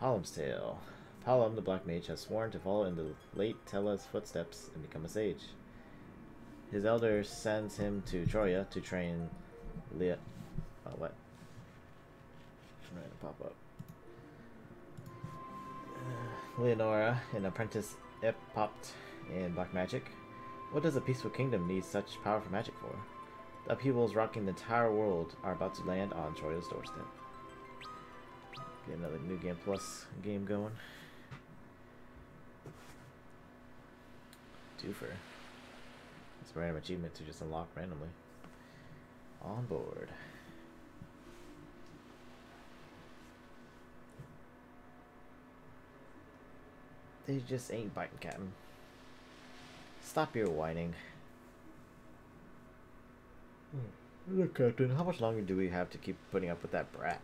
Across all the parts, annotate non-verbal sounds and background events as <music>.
Palom's Tale. Palom, the Black Mage, has sworn to follow in the late Tellah's footsteps and become a sage. His elder sends him to Troia to train Lea. Oh, what? Trying to pop up. Uh, Leonora, an apprentice epopt in black magic. What does a peaceful kingdom need such powerful magic for? The upheavals rocking the entire world are about to land on Troia's doorstep. Get another new game plus game going. Twofer. It's a random achievement to just unlock randomly. On board. They just ain't biting, Captain. Stop your whining. Hmm. Look, Captain, how much longer do we have to keep putting up with that brat?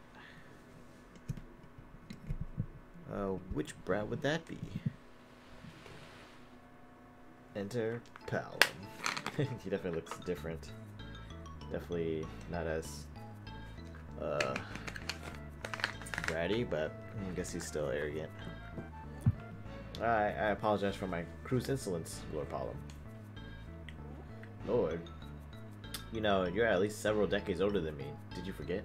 Uh, which brat would that be? Enter Palom. <laughs> he definitely looks different. Definitely not as, uh, bratty, but I guess he's still arrogant. I, I apologize for my crew's insolence, Lord Palom. Lord, you know, you're at least several decades older than me. Did you forget?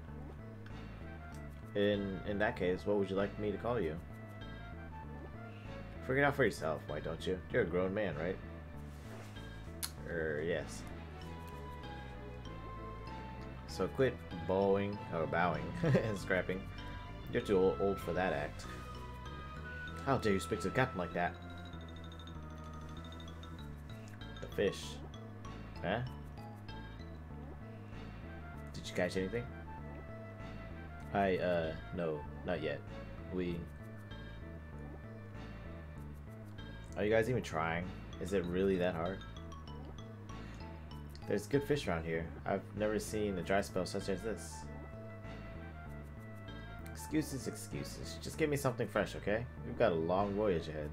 In in that case, what would you like me to call you? Figure it out for yourself, why don't you? You're a grown man, right? Er, yes. So quit bowing, or bowing, <laughs> and scrapping. You're too old for that act. How dare you speak to the captain like that? The fish. Huh? Did you catch anything? I, uh, no, not yet. We... Are you guys even trying? Is it really that hard? There's good fish around here. I've never seen a dry spell such as this. Excuses, excuses. Just give me something fresh, okay? We've got a long voyage ahead.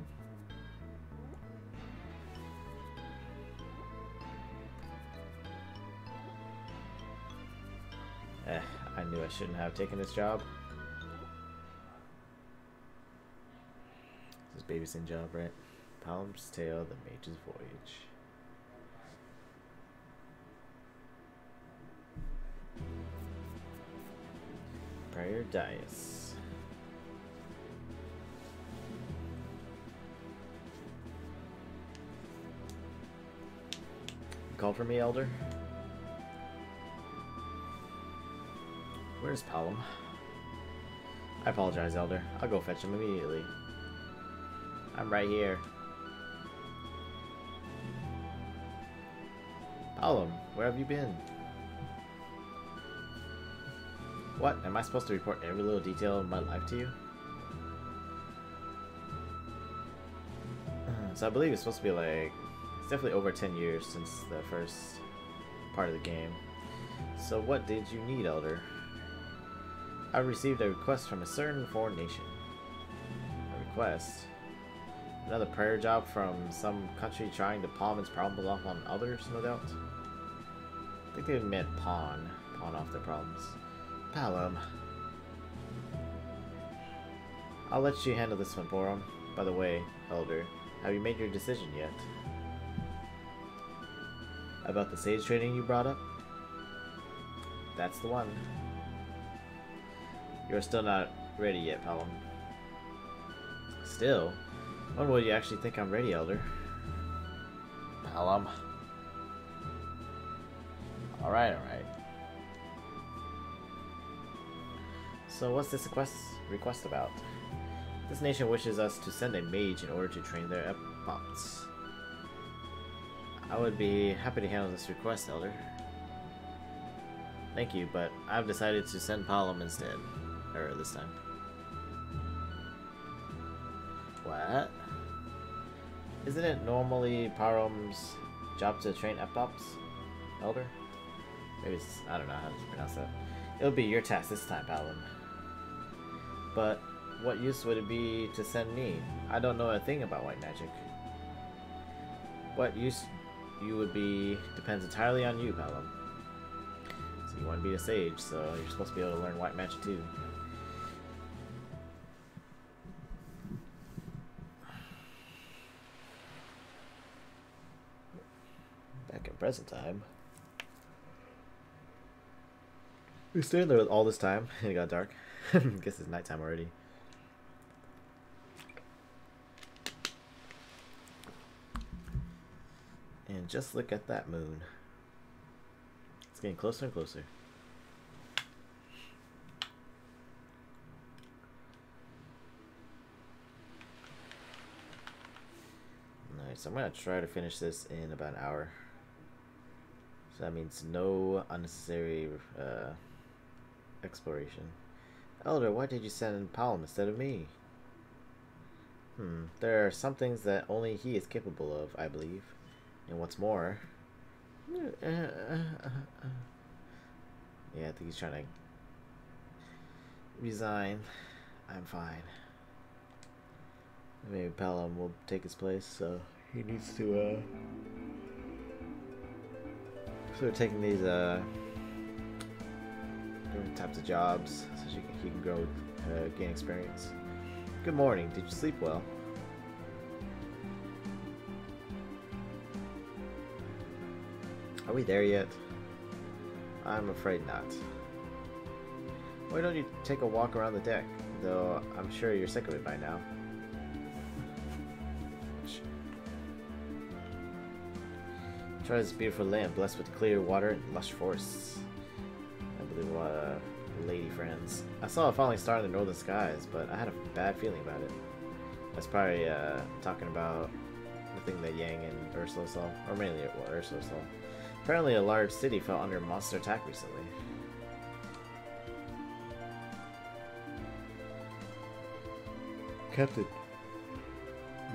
Eh, I knew I shouldn't have taken this job. This is babysitting job, right? Palom's Tale, The Mage's Voyage. Prior Dice. Call for me, Elder? Where's Palom? I apologize, Elder. I'll go fetch him immediately. I'm right here. Palom, where have you been? What? Am I supposed to report every little detail of my life to you? Uh, so I believe it's supposed to be like... It's definitely over 10 years since the first part of the game. So what did you need, Elder? I received a request from a certain foreign nation. A request? Another prayer job from some country trying to palm its problems off on others, no doubt? I think they meant pawn. Pawn off their problems. Palom. I'll let you handle this one, Porom. By the way, Elder, have you made your decision yet? About the sage training you brought up? That's the one. You're still not ready yet, Palom. Still? When will you actually think I'm ready, Elder? Palom. Alright, alright. So what's this request, request about? This nation wishes us to send a mage in order to train their epopts. I would be happy to handle this request, Elder. Thank you, but I've decided to send Palom instead. Or this time. What? Isn't it normally Palom's job to train epopts? Elder? Maybe it's, I don't know how to pronounce that. It'll be your task this time, Paladin. But what use would it be to send me? I don't know a thing about white magic. What use you would be depends entirely on you, Palom. So you want to be a sage, so you're supposed to be able to learn white magic too. Back in present time. We stayed there all this time, <laughs> and it got dark. <laughs> Guess it's nighttime already. And just look at that moon. It's getting closer and closer. Nice. I'm going to try to finish this in about an hour. So that means no unnecessary uh, exploration. Elder, why did you send Palom instead of me? Hmm, there are some things that only he is capable of, I believe. And what's more... Yeah, I think he's trying to resign. I'm fine. Maybe Palom will take his place, so he needs to, uh... Start taking these, uh... Different types of jobs, so he can, he can grow, uh, gain experience. Good morning. Did you sleep well? Are we there yet? I'm afraid not. Why don't you take a walk around the deck? Though I'm sure you're sick of it by now. Try this beautiful land, blessed with clear water and lush forests. Uh, lady friends. I saw a falling star in the northern skies, but I had a bad feeling about it. That's probably uh, talking about the thing that Yang and Ursula saw, or mainly what Ursula saw. Apparently a large city fell under monster attack recently. Captain.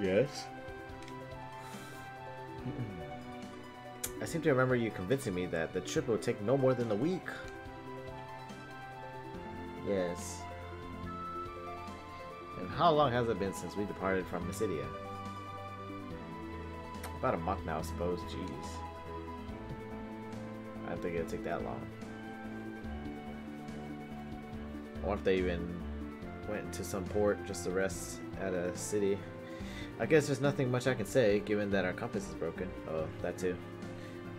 Yes? I seem to remember you convincing me that the trip would take no more than a week. Yes. And how long has it been since we departed from Mysidia? About a month now, I suppose. Jeez. I don't think it'll take that long. I wonder if they even went to some port just to rest at a city. I guess there's nothing much I can say, given that our compass is broken. Oh, that too.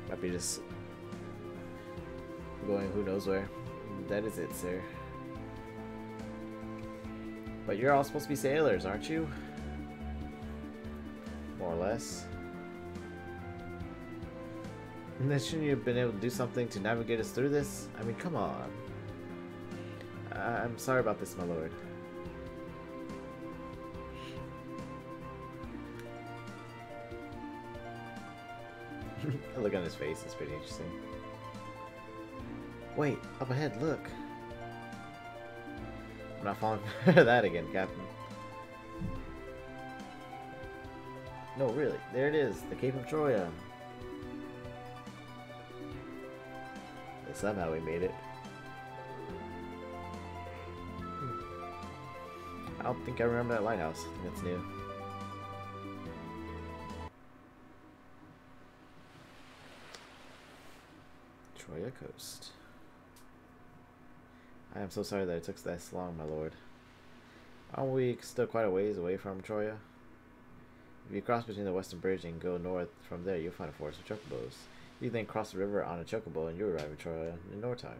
Might be just going who knows where. That is it, sir. But you're all supposed to be sailors, aren't you? More or less. And then shouldn't you have been able to do something to navigate us through this? I mean, come on. I'm sorry about this, my lord. <laughs> look on his face is pretty interesting. Wait, up ahead, look. I'm not falling for that again, Captain. No, really. There it is, the Cape of Troia. And somehow we made it. Hmm. I don't think I remember that lighthouse. I think that's new. Troia Coast. I am so sorry that it took this long, my lord. Aren't we still quite a ways away from Troia? If you cross between the western bridge and go north from there, you'll find a forest of chocobos. You then cross the river on a chocobo and you'll arrive at Troia in no time.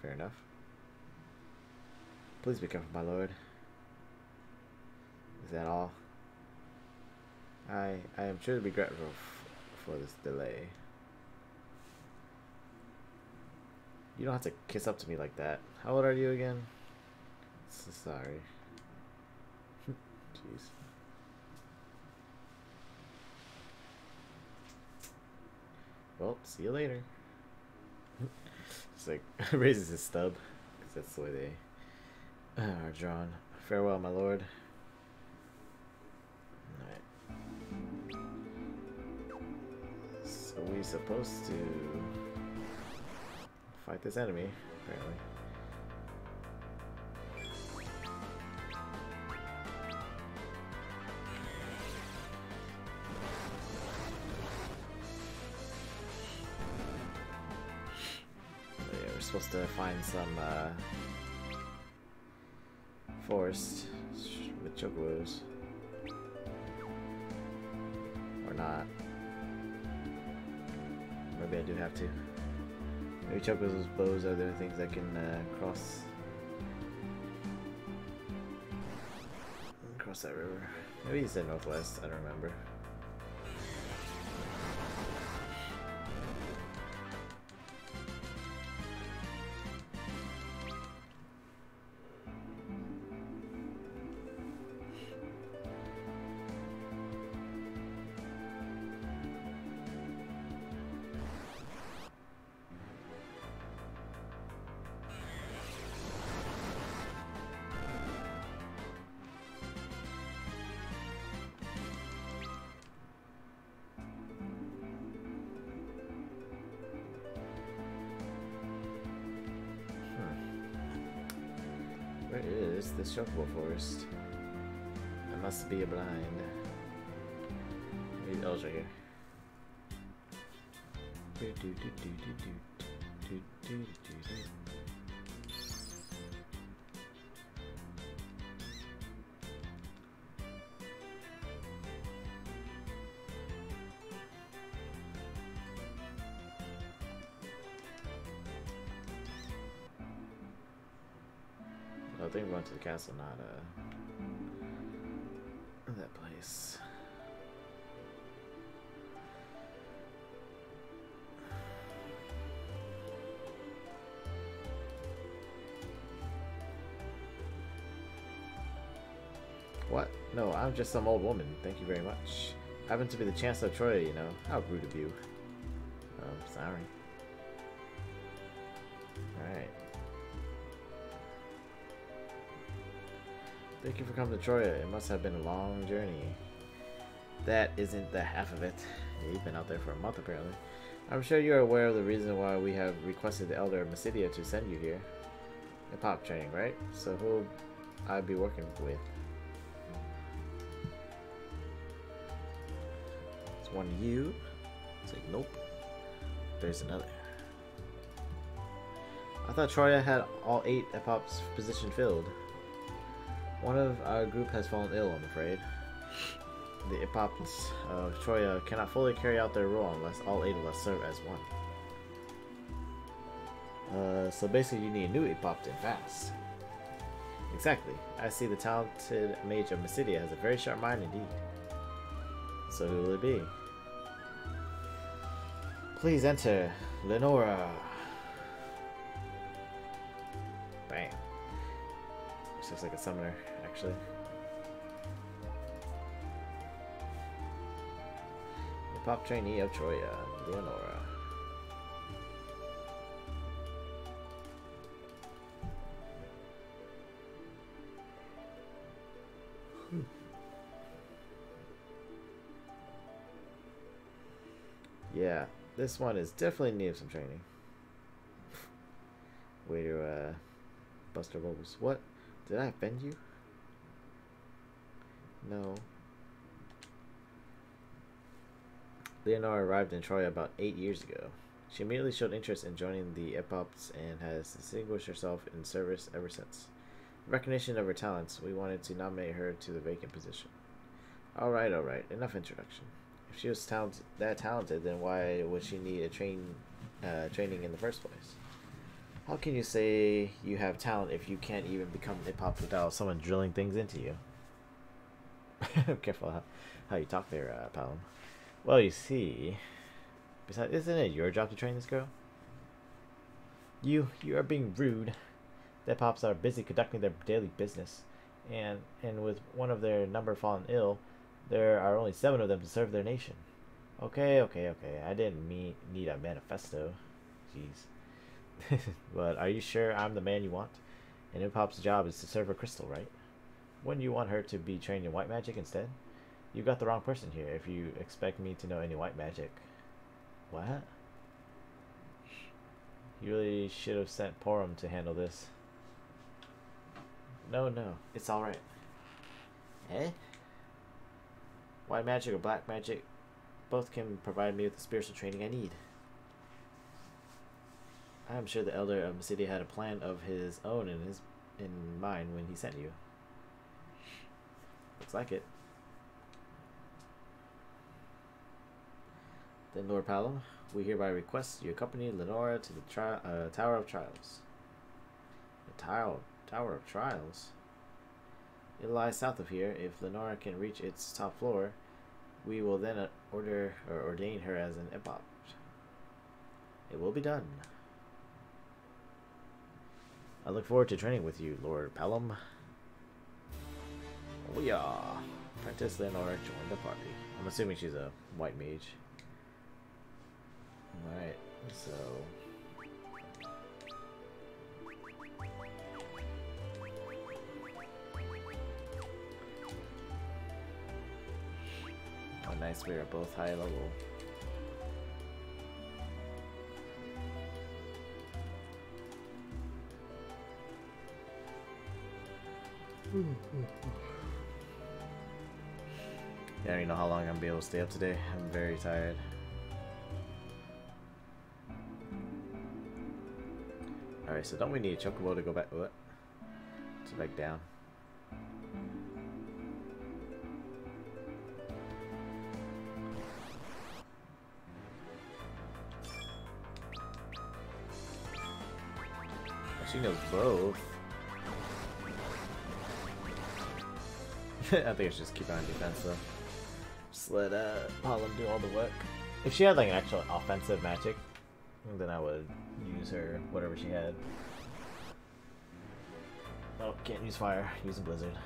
Fair enough. Please be careful, my lord. Is that all? I I am truly regretful for this delay. You don't have to kiss up to me like that. How old are you again? So sorry. <laughs> Jeez. Well, see you later. Just like <laughs> raises his stub, because that's the way they uh, are drawn. Farewell, my lord. Alright. So we supposed to fight this enemy, apparently. Yeah, we're supposed to find some uh, forest with chocobos. Or not. maybe I do have to. Maybe Choco's bows are the things I can uh, cross. Cross that river. Maybe it's said northwest, I don't remember. be a blind. Oh, it's here. I think we went to the castle, not uh No, I'm just some old woman. Thank you very much. Happen to be the Chancellor of Troia, you know. How rude of you. Oh, sorry. Alright. Thank you for coming to Troia. It must have been a long journey. That isn't the half of it. You've been out there for a month apparently. I'm sure you're aware of the reason why we have requested the Elder of Mysidia to send you here. Epopt training, right? So who i would be working with? One you. It's like, nope. There's another. I thought Troia had all eight Epop's position filled. One of our group has fallen ill, I'm afraid. The Epops of Troia cannot fully carry out their role unless all eight of us serve as one. Uh, so basically you need a new Epopton fast. Exactly. I see the talented mage of Mysidia has a very sharp mind indeed. So who will it be? Please enter, Lenora. Bang. This looks like a summoner actually. The pop trainee of Troia, Leonora. Hmm. Yeah, this one is definitely need of some training. Way to uh, Buster Bubbles. What? Did I offend you? No. Leonora arrived in Troy about eight years ago. She immediately showed interest in joining the Epops and has distinguished herself in service ever since. In recognition of her talents, we wanted to nominate her to the vacant position. Alright, alright, enough introduction. If she was talent that talented, then why would she need a train uh, training in the first place? How can you say you have talent if you can't even become an Epop without someone drilling things into you? <laughs> Careful how, how you talk there, uh, Palom. Well, you see, besides, isn't it your job to train this girl? You, you are being rude. The Pops are busy conducting their daily business, and and with one of their number fallen ill, there are only seven of them to serve their nation. Okay, okay, okay. I didn't mean need a manifesto. Jeez. <laughs> but are you sure I'm the man you want? And Epop's job is to serve a crystal, right? Wouldn't you want her to be trained in white magic instead? You've got the wrong person here if you expect me to know any white magic. What? You really should have sent Porom to handle this. No, no, it's alright. Eh? White magic or black magic, both can provide me with the spiritual training I need. I am sure the Elder of city had a plan of his own in his in mind when he sent you. Looks like it. Then Lord Palom, we hereby request you accompany Lenora to the uh, Tower of Trials. The Tower, Tower of Trials? It lies south of here. If Lenora can reach its top floor, we will then uh, order or ordain her as an epop. It will be done. I look forward to training with you, Lord Palom. Oh yeah. Apprentice Lenora joined the party. I'm assuming she's a white mage. Alright, so... Oh nice, we are both high level. I don't even know how long I'm gonna be able to stay up today. I'm very tired. Alright, so don't we need a chocobo to go back what? To back down. She knows both. <laughs> I think it's just keep on defense though. Just let uh, Palom do all the work. If she had like an actual offensive magic, then I would use her, whatever she had. Oh, can't use fire. Use a blizzard.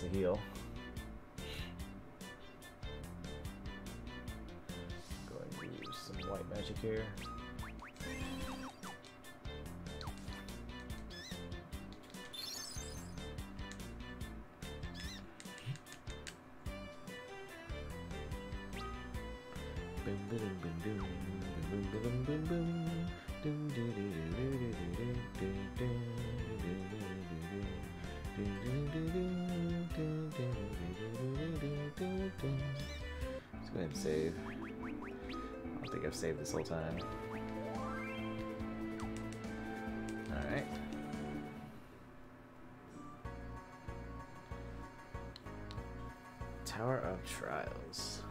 To heal. I've saved this whole time. Alright. Tower of Trials.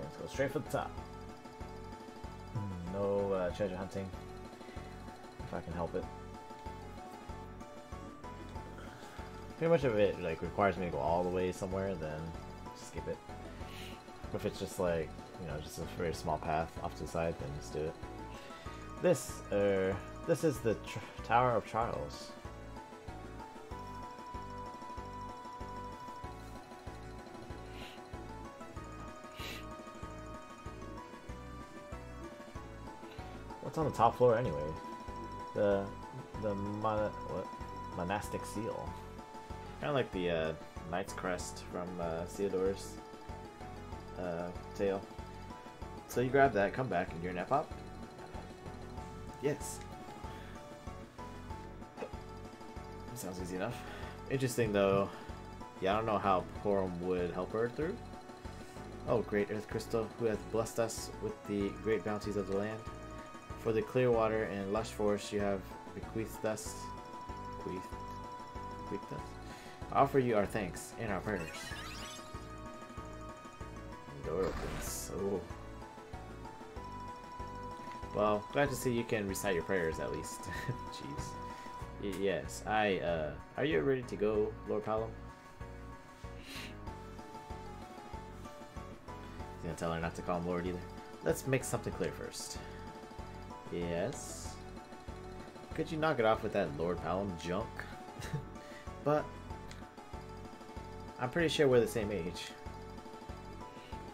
Let's go straight for the top. No uh, treasure hunting. If I can help it. Pretty much if it like requires me to go all the way somewhere, then skip it. If it's just like, you know, just a very small path off to the side, then just do it. This, uh, this is the Tower of Trials. What's on the top floor anyway? The the mon what monastic seal. Kind of like the uh, Knight's Crest from uh, Theodore's uh, tale. So you grab that, come back, and you're an Epop? Yes. Sounds easy enough. Interesting though. Yeah, I don't know how Porom would help her through. Oh, great Earth Crystal, who hath blessed us with the great bounties of the land. For the clear water and lush forest you have bequeathed us. Bequeathed? Bequeathed us? I offer you our thanks and our prayers. Well, glad to see you can recite your prayers at least. <laughs> Jeez. Y yes, I, uh, are you ready to go, Lord Palom? He's gonna tell her not to call him Lord either. Let's make something clear first. Yes? Could you knock it off with that Lord Palom junk? <laughs> but, I'm pretty sure we're the same age.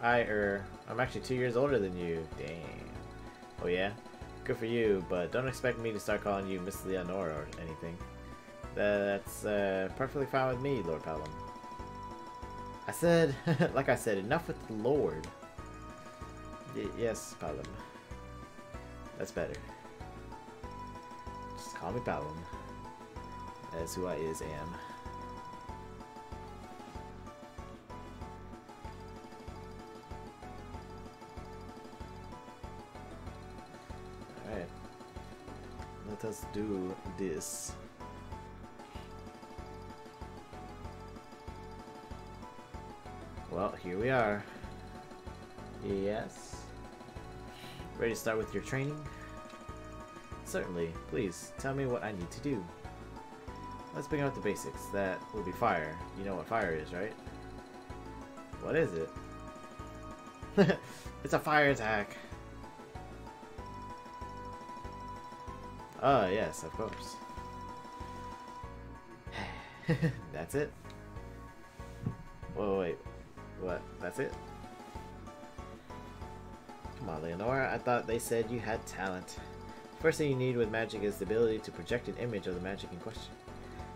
I, er, I'm actually two years older than you. Damn. Oh yeah? Good for you, but don't expect me to start calling you Miss Leonora or anything. That's uh, perfectly fine with me, Lord Palom. I said, <laughs> like I said, enough with the Lord. Y yes, Palom. That's better. Just call me Palom. That's who I is am. Us do this. Well, here we are. Yes. Ready to start with your training? Certainly. Please, tell me what I need to do. Let's begin with the basics. That would be fire. You know what fire is, right? What is it? <laughs> it's a fire attack! Oh, yes, of course. <sighs> That's it? Whoa, wait. What? That's it? Come on, Leonora. I thought they said you had talent. First thing you need with magic is the ability to project an image of the magic in question.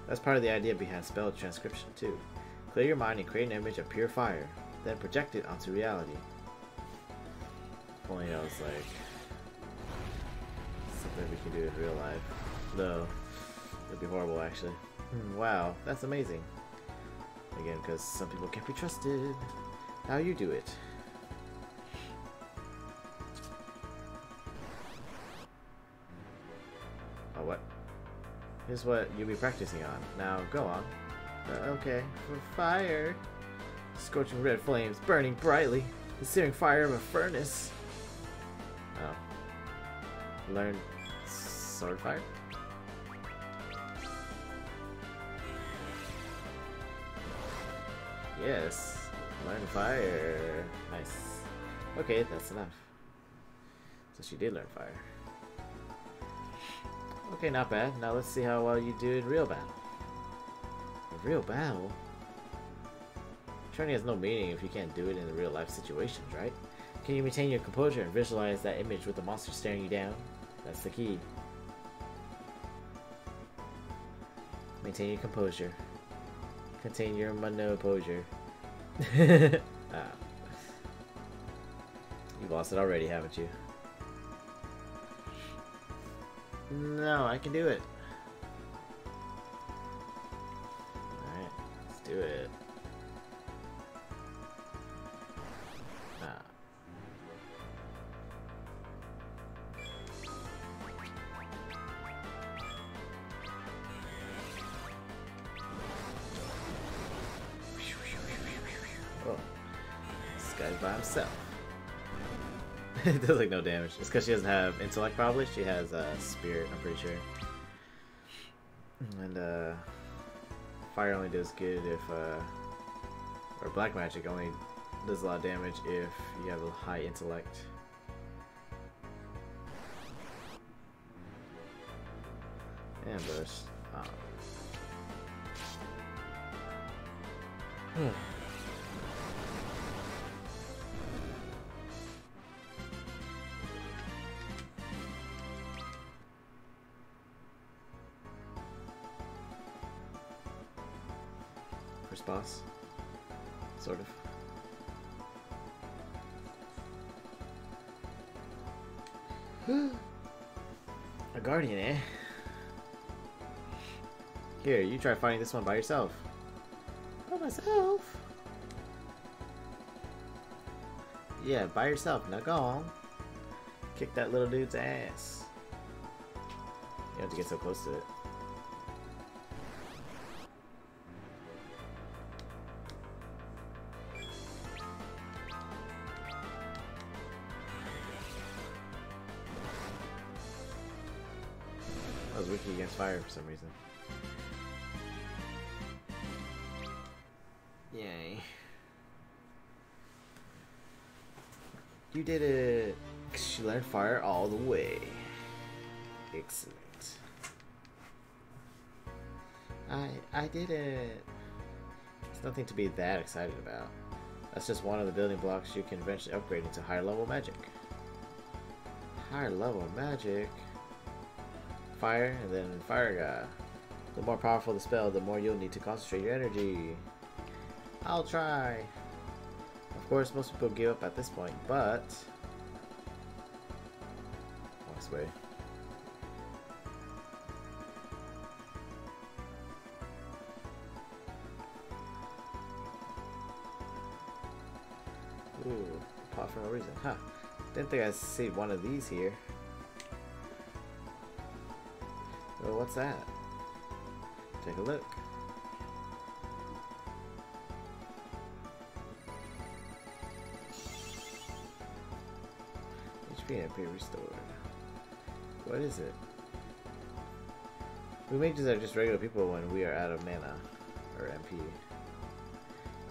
That's part of the idea behind spell transcription, too. Clear your mind and create an image of pure fire, then project it onto reality. Only I was like something we can do in real life. No, it'd be horrible actually. Hmm, wow, that's amazing. Again, because some people can't be trusted. How you do it? Oh, what? Here's what you'll be practicing on. Now, go on. Uh, okay, for fire. Scorching red flames, burning brightly. The searing fire of a furnace. Oh. Learn sword fire? Yes. Learn fire. Nice. Okay, that's enough. So she did learn fire. Okay, not bad. Now let's see how well you do in real battle. A real battle? Training has no meaning if you can't do it in the real life situations, right? Can you maintain your composure and visualize that image with the monster staring you down? That's the key. Maintain your composure. Contain your monoposure. <laughs> ah. You've lost it already, haven't you? No, I can do it. Alright, let's do it. It <laughs> does like no damage. It's because she doesn't have intellect probably. She has uh, spirit, I'm pretty sure. And uh, fire only does good if, uh, or black magic only does a lot of damage if you have a high intellect. Ambush. Oh. Hmm. First boss. Sort of. <gasps> A guardian, eh? Here, you try finding this one by yourself. By myself? Yeah, by yourself. Now go on. Kick that little dude's ass. You have to get so close to it. For some reason. Yay. You did it! She learned fire all the way. Excellent. I I did it! It's nothing to be that excited about. That's just one of the building blocks you can eventually upgrade into higher level magic. Higher level magic? Fire, and then Fire Guy. The more powerful the spell, the more you'll need to concentrate your energy. I'll try. Of course, most people give up at this point, but oh, this way. Ooh, pot for no reason. Huh. Didn't think I'd see one of these here. What's that? Take a look. HP restored. What is it? We mages are just regular people when we are out of mana. Or MP.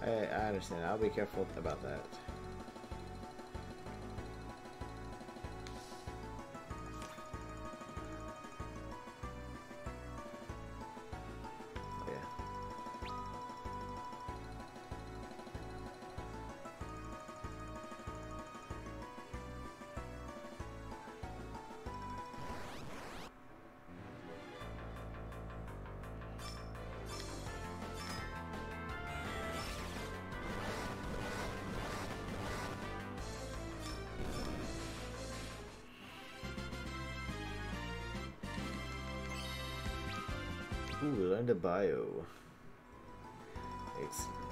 I, I understand. I'll be careful about that. Ooh, we learned a bio. Excellent.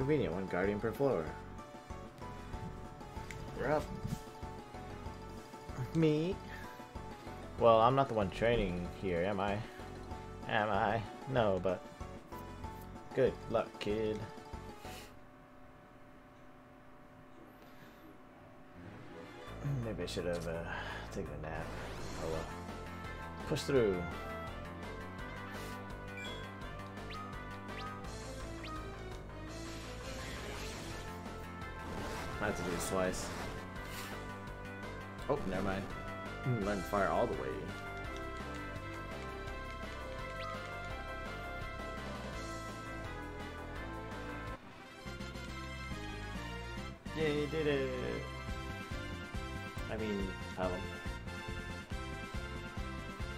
Convenient, one guardian per floor. You're up. Me? Well, I'm not the one training here, am I? Am I? No, but... Good luck, kid. Maybe I should have uh, taken a nap. Oh well. Push through. Have to do this twice. Oh, never mind. Learn to fire all the way. Yay, did it! I mean, Palom.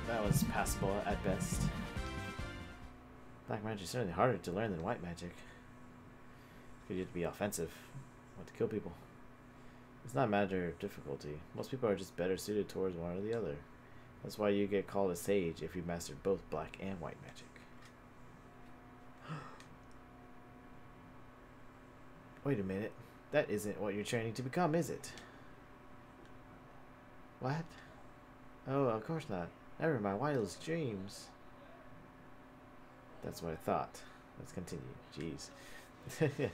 That was passable at best. Black magic is certainly harder to learn than white magic. Could you to be offensive, to kill people. It's not a matter of difficulty. Most people are just better suited towards one or the other. That's why you get called a sage if you mastered both black and white magic. <gasps> Wait a minute. That isn't what you're training to become, is it? What? Oh, of course not. Never my wildest dreams. That's what I thought. Let's continue. Jeez. <laughs>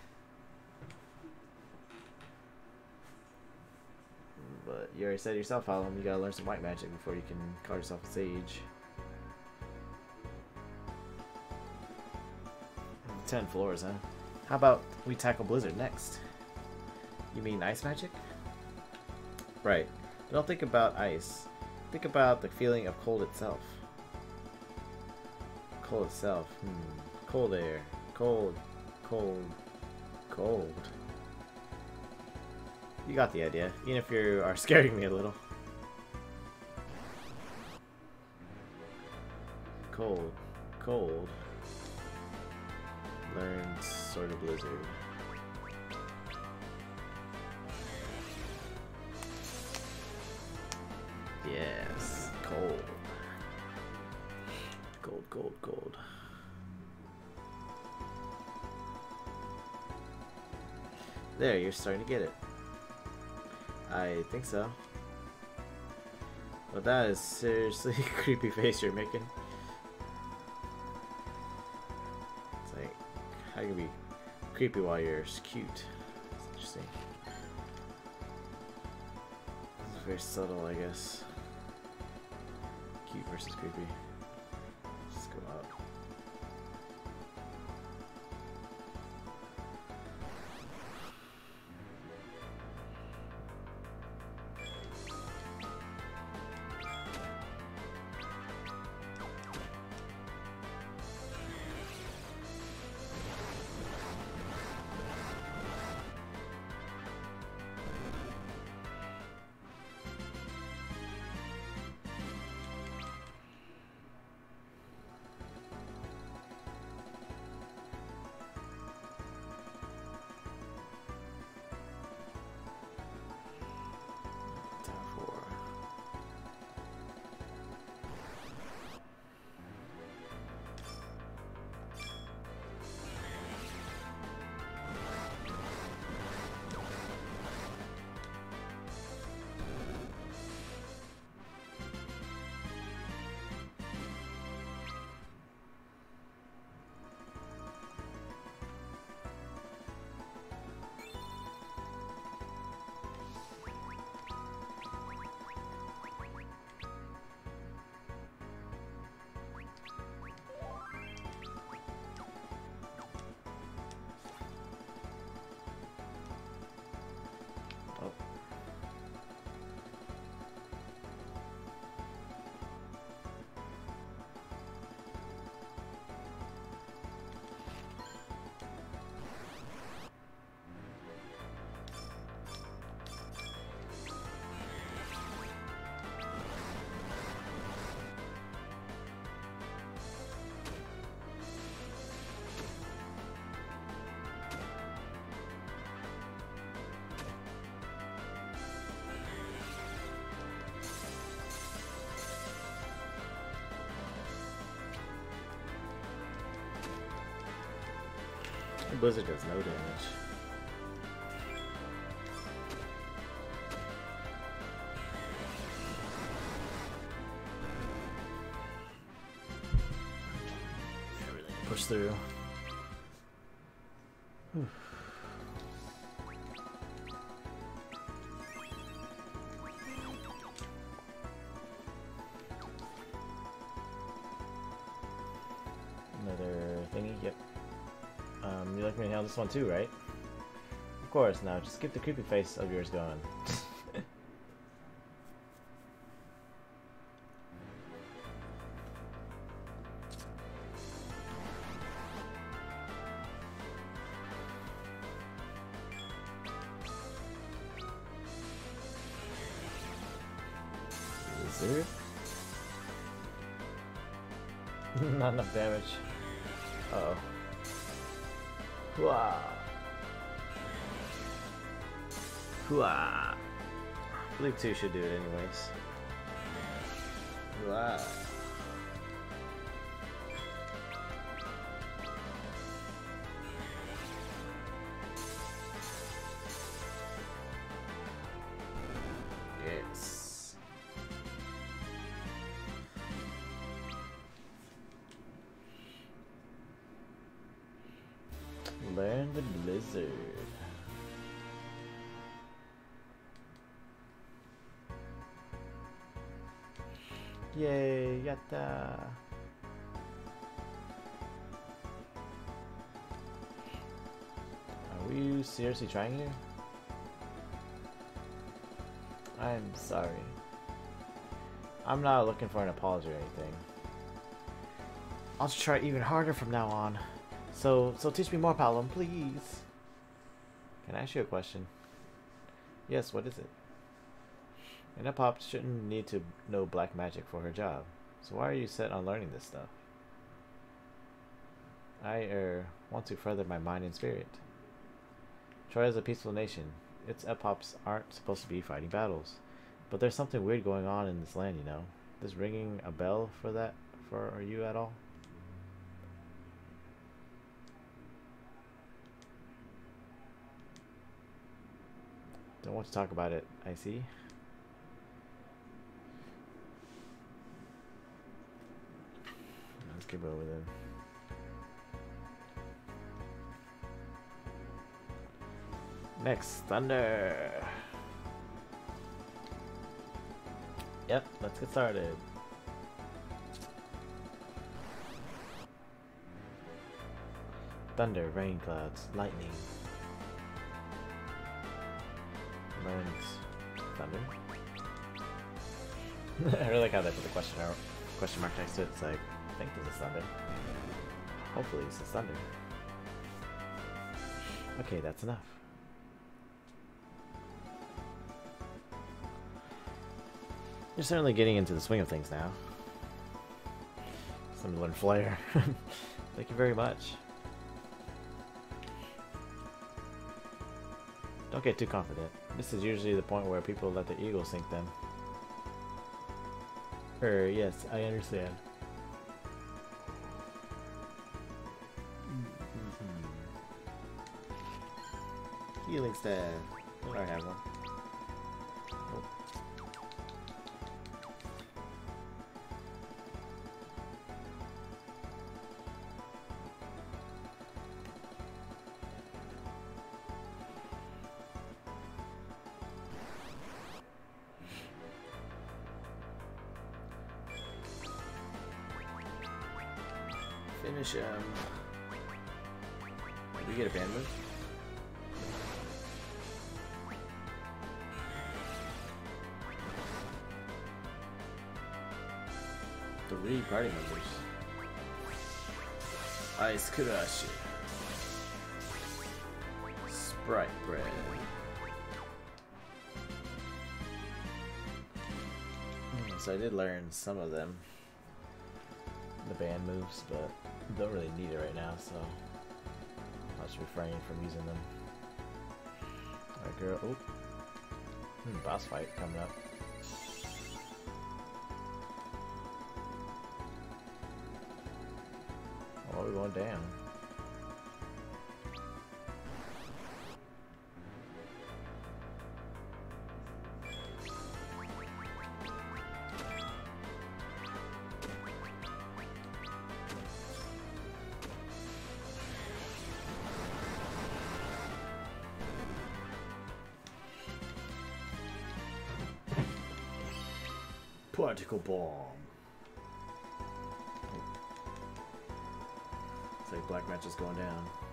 but you already said yourself, Hallam, you gotta learn some white magic before you can call yourself a sage. Ten floors, huh? How about we tackle Blizzard next? You mean ice magic? Right. Don't think about ice. Think about the feeling of cold itself. Cold itself. Hmm. Cold air. Cold. Cold. Cold. You got the idea, even if you are <laughs> scaring me a little. Cold. Cold. Learned Sword of Blizzard. Yes, cold. Gold, gold, gold. There, you're starting to get it. I think so. Well, that is seriously <laughs> creepy face you're making. It's like, how can be creepy while you're cute? It's interesting. It's very subtle, I guess. Cute versus creepy. Blizzard does no damage. This one too, right? Of course, now just get the creepy face of yours going. 2 should do it anyways. Seriously trying here? I'm sorry. I'm not looking for an apology or anything. I'll just try even harder from now on. So, so teach me more, Palom, please. Can I ask you a question? Yes, what is it? An Epopt shouldn't need to know black magic for her job. So why are you set on learning this stuff? I, er, want to further my mind and spirit. Troia is a peaceful nation. Its Epopts aren't supposed to be fighting battles. But there's something weird going on in this land, you know. This ringing a bell for that, for you at all? Don't want to talk about it, I see. Let's get over then. Next, Thunder. Yep, let's get started. Thunder, rain clouds, lightning. Learns thunder. <laughs> I really like how they put the question mark, question mark next to it. It's like, I think this is thunder. Hopefully this is thunder. Okay, that's enough. You're certainly getting into the swing of things now. To learn Flare. <laughs> Thank you very much. Don't get too confident. This is usually the point where people let the ego sink them. Er, yes, I understand. Healing staff. I have one. Party members. Ice Kurashi. Sprite Bread. Hmm, So I did learn some of them. The band moves, but don't really need it right now, so I'll just refrain from using them. Alright, girl. Oh. Hmm, boss fight coming up. Oh, down. Particle bomb. It's like black match is going down.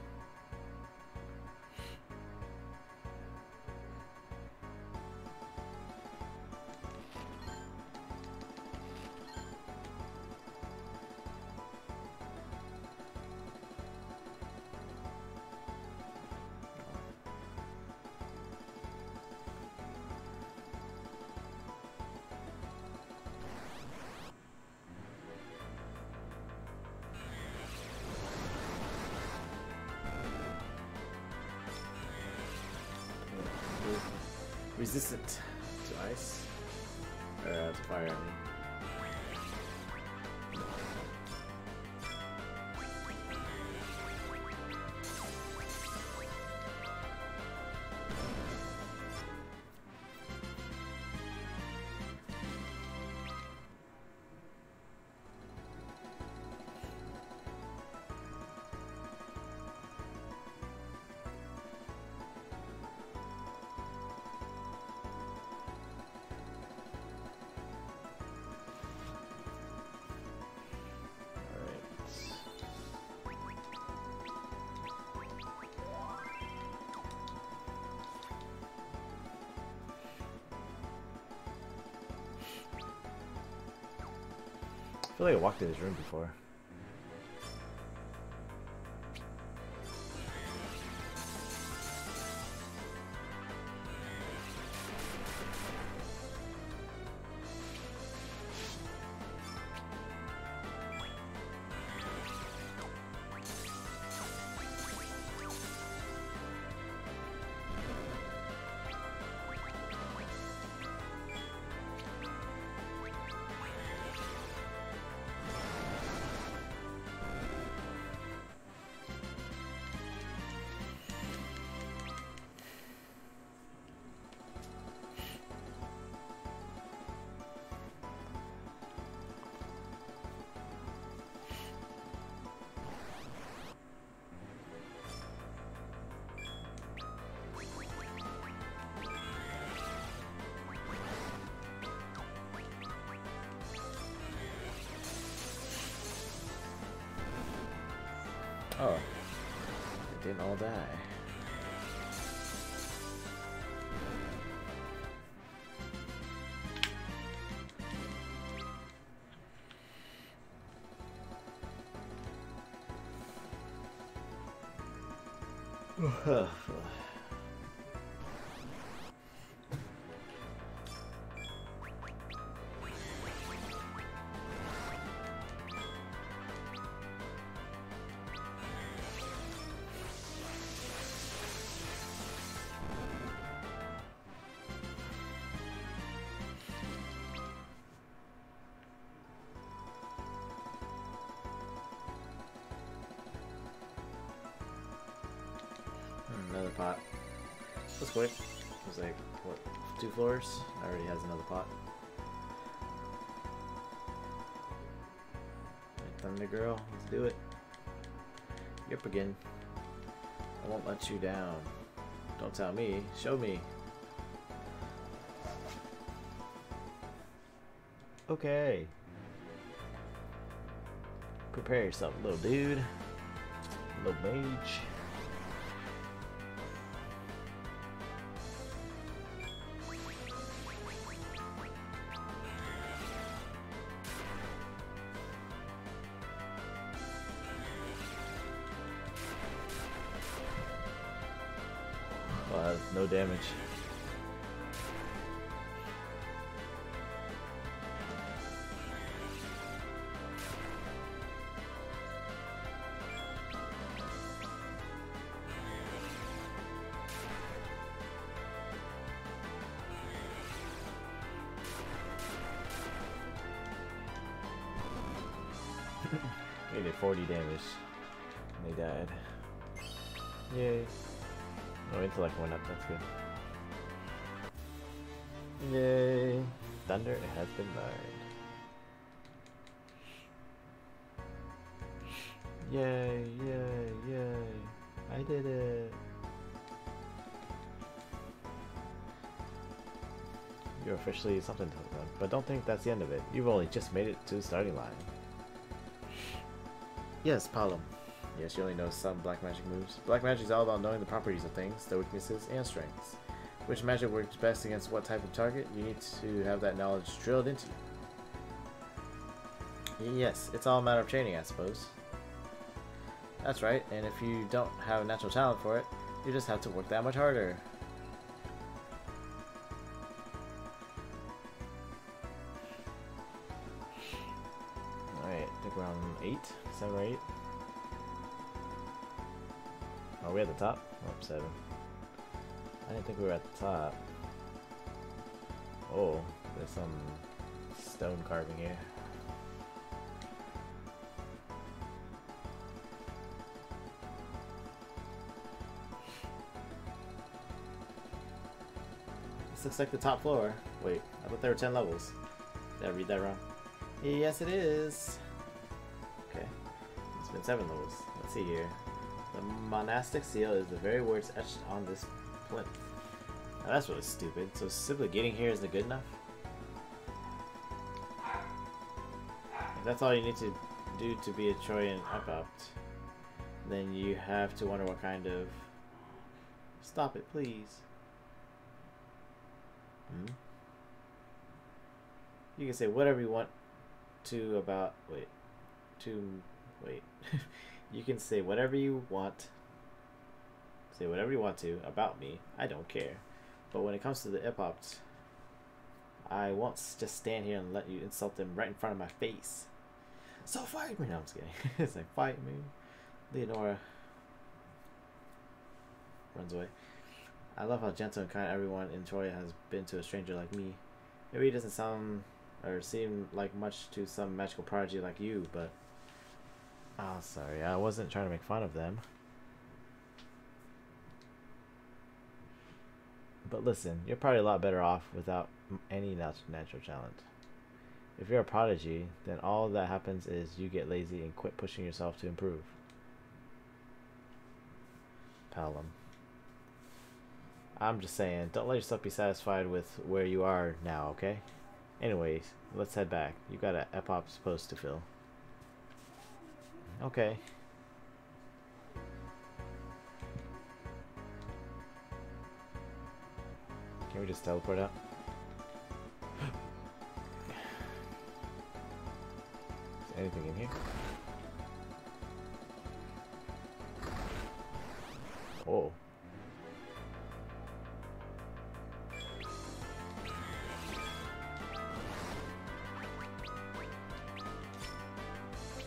Resistant I feel like I walked in his room before. All die. <sighs> <sighs> quick. It was like, what, two floors? Already has another pot. Thunder Girl, let's do it. Yep again. I won't let you down. Don't tell me, show me. Okay. Prepare yourself, little dude. Little mage. Damage. <laughs> they did 40 damage. Intellect went up, that's good. Yay! Thunder has been burned. Yay, yay, yay. I did it. You're officially something to them, but don't think that's the end of it. You've only just made it to the starting line. Yes, Palom. Yes, you only know some black magic moves. Black magic is all about knowing the properties of things, their weaknesses, and strengths. Which magic works best against what type of target, you need to have that knowledge drilled into you. Yes, it's all a matter of training, I suppose. That's right, and if you don't have a natural talent for it, you just have to work that much harder. The top? Oh, seven. I didn't think we were at the top. Oh, there's some stone carving here. This looks like the top floor. Wait, I thought there were 10 levels. Did I read that wrong? Yes, it is. Okay. It's been 7 levels. Let's see here. Monastic seal is the very words etched on this plinth. Now that's really stupid. So simply getting here isn't good enough? If that's all you need to do to be a Troian Epopt, then you have to wonder what kind of... Stop it, please. Hmm? You can say whatever you want to about... Wait. To... Wait. <laughs> You can say whatever you want. Say whatever you want to about me. I don't care. But when it comes to the Epopt, I won't just stand here and let you insult them right in front of my face. So fight me. No, I'm just kidding. <laughs> it's like, fight me. Leonora runs away. I love how gentle and kind everyone in Troia has been to a stranger like me. Maybe it doesn't sound or seem like much to some magical prodigy like you, but Oh, sorry. I wasn't trying to make fun of them. But listen, you're probably a lot better off without any natural talent. If you're a prodigy, then all that happens is you get lazy and quit pushing yourself to improve. Palom. I'm just saying, don't let yourself be satisfied with where you are now, okay? Anyways, let's head back. You got an Epopt's post to fill. Okay. Can we just teleport out? Is anything in here? Oh.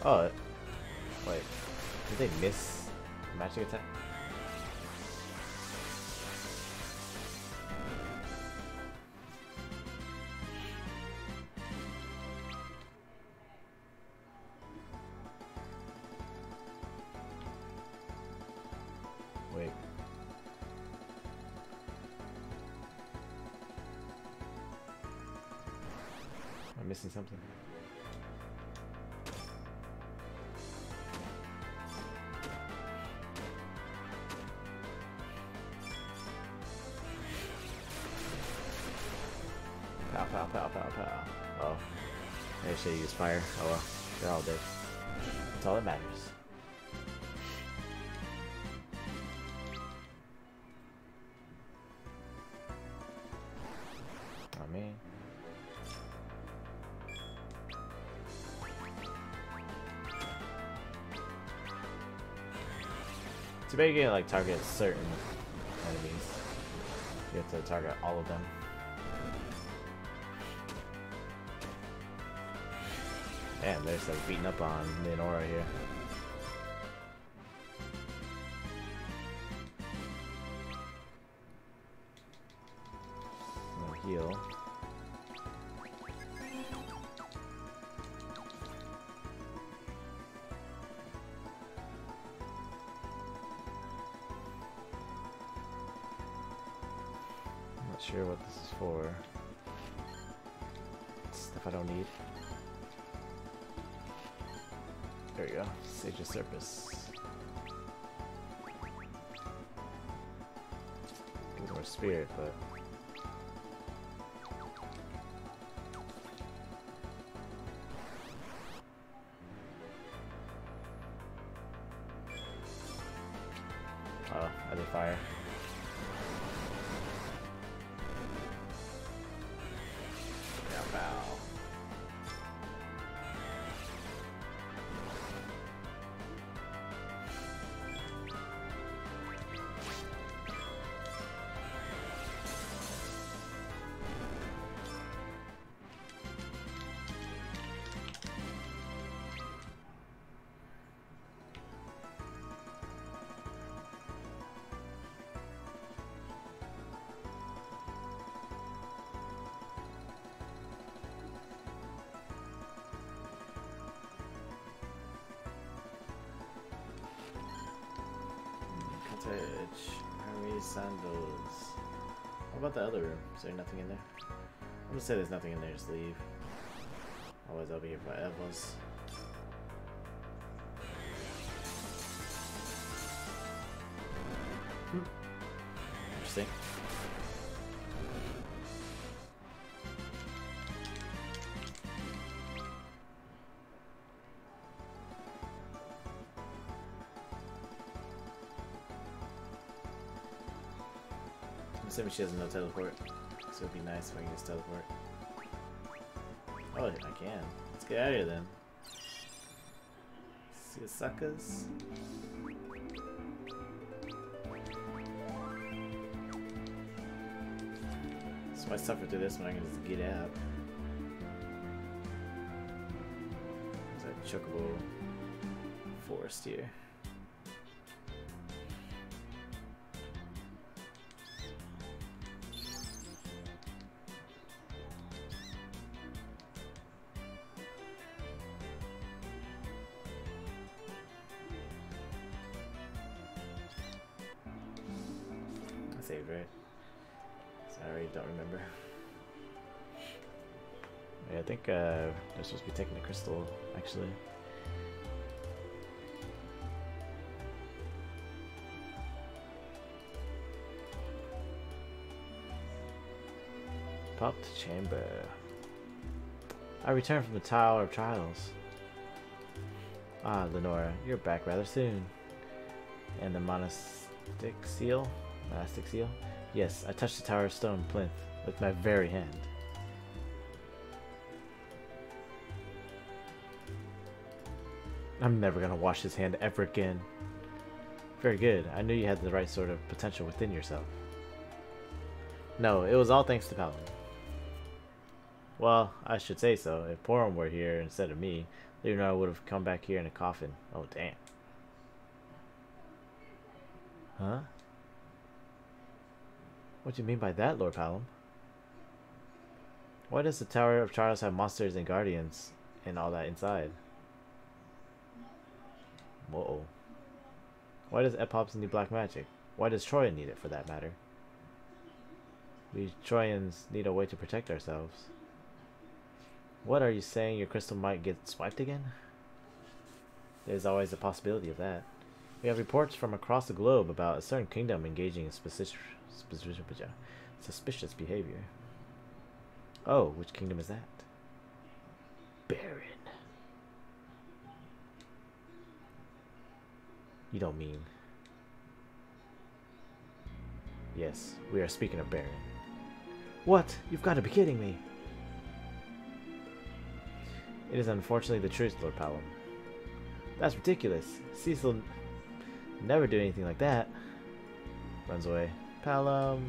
Oh, they miss matching attack? Pow, pow, pow, pow. Oh. I should use fire. Oh well. They're all dead. That's all that matters. Man. Too bad you can like target certain enemies. You have to target all of them. Damn, they're just like beating up on Minora here. Cottage. Harry Sandals. What about the other room? Is there nothing in there? I'm gonna say there's nothing in there, just leave. Otherwise I'll be here for Interesting. Assuming she doesn't know teleport. So it'd be nice if I can just teleport. Oh, I can. Let's get out of here then. See the suckers? So I suffer through this one, I can just get out. There's a chocobo forest here. Crystal, actually. Popped chamber. I returned from the Tower of Trials. Ah, Leonora, you're back rather soon. And the monastic seal, monastic seal. Yes, I touched the Tower of Stone plinth with my very hand. I'm never gonna wash his hand ever again. Very good. I knew you had the right sort of potential within yourself. No, it was all thanks to Paladin. Well, I should say so. If Porom were here instead of me, Leonora would have come back here in a coffin. Oh, damn. Huh? What do you mean by that, Lord Palom? Why does the Tower of Trials have monsters and guardians and all that inside? Whoa. Why does Epopts need black magic? Why does Troia need it, for that matter? We Troians need a way to protect ourselves. What are you saying? Your crystal might get swiped again? There's always a possibility of that. We have reports from across the globe about a certain kingdom engaging in suspicious, suspicious behavior. Oh, which kingdom is that? Baron. You don't mean... Yes, we are speaking of Baron. What? You've got to be kidding me! It is unfortunately the truth, Lord Palom. That's ridiculous. Cecil never do anything like that. Runs away. Palom.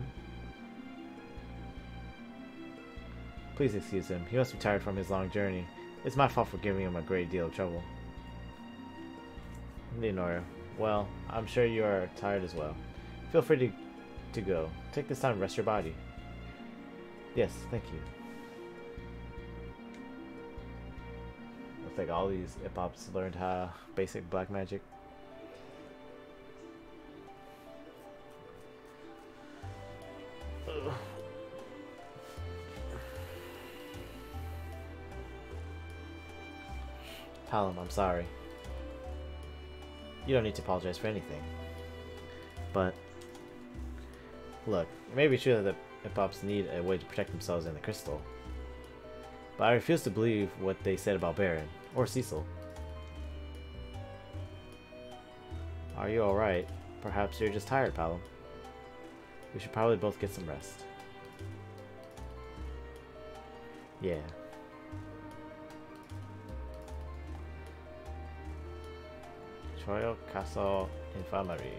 Please excuse him. He must be tired from his long journey. It's my fault for giving him a great deal of trouble. Leonora, well, I'm sure you are tired as well. Feel free to, to go. Take this time to rest your body. Yes, thank you. Looks like all these Epopts learned how basic black magic. Ugh. Palom, I'm sorry. You don't need to apologize for anything. But, look, it may be true that the Epopts need a way to protect themselves in the crystal. But I refuse to believe what they said about Baron, or Cecil. Are you alright? Perhaps you're just tired, Palom. We should probably both get some rest. Yeah. Royal Castle Infirmary.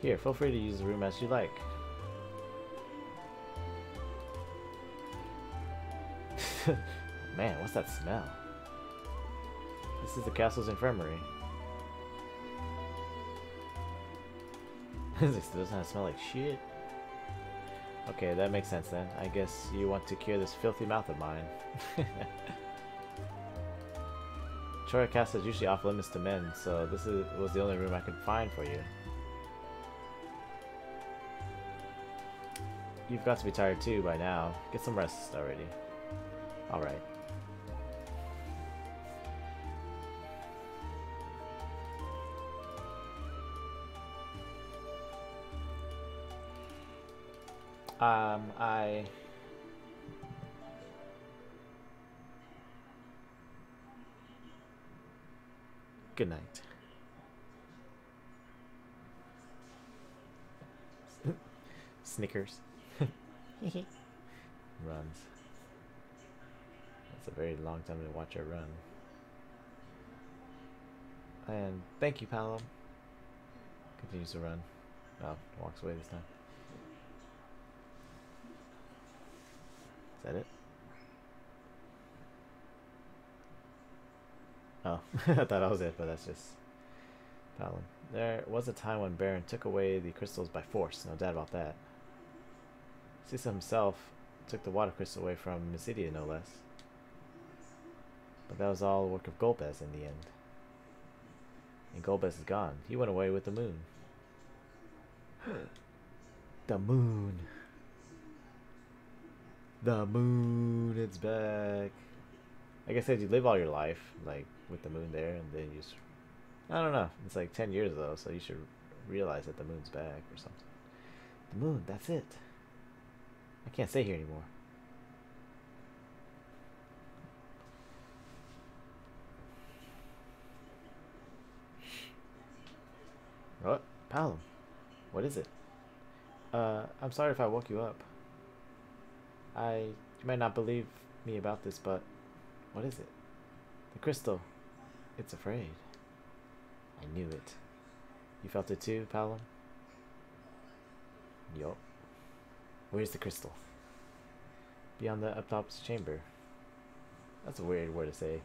Here, feel free to use the room as you like. <laughs> Man, what's that smell? This is the castle's infirmary. <laughs> this doesn't smell like shit. Okay, that makes sense then. I guess you want to cure this filthy mouth of mine. <laughs> Troia Castle is usually off limits to men, so this is, was the only room I could find for you. You've got to be tired too by now. Get some rest already. Alright. Um, I... Good night. <laughs> Snickers. <laughs> Runs. That's a very long time to watch her run. And thank you, Palom. Continues to run. Oh, walks away this time. Is that it? Oh, <laughs> I thought that was it, but that's just Palom. There was a time when Baron took away the crystals by force, no doubt about that. Cecil himself took the water crystal away from Mysidia, no less. But that was all the work of Golbez in the end. And Golbez is gone. He went away with the moon. <gasps> the moon. The moon, it's back. Like I said, you live all your life, like, with the moon there, and then you just... I don't know. It's like 10 years, though, so you should realize that the moon's back or something. The moon, that's it. I can't stay here anymore. What? Palom, what is it? Uh, I'm sorry if I woke you up. I, you might not believe me about this, but what is it? The crystal. It's afraid. I knew it. You felt it too, Palom? Yup. Where's the crystal? Beyond the Epopt's chamber. That's a weird word to say.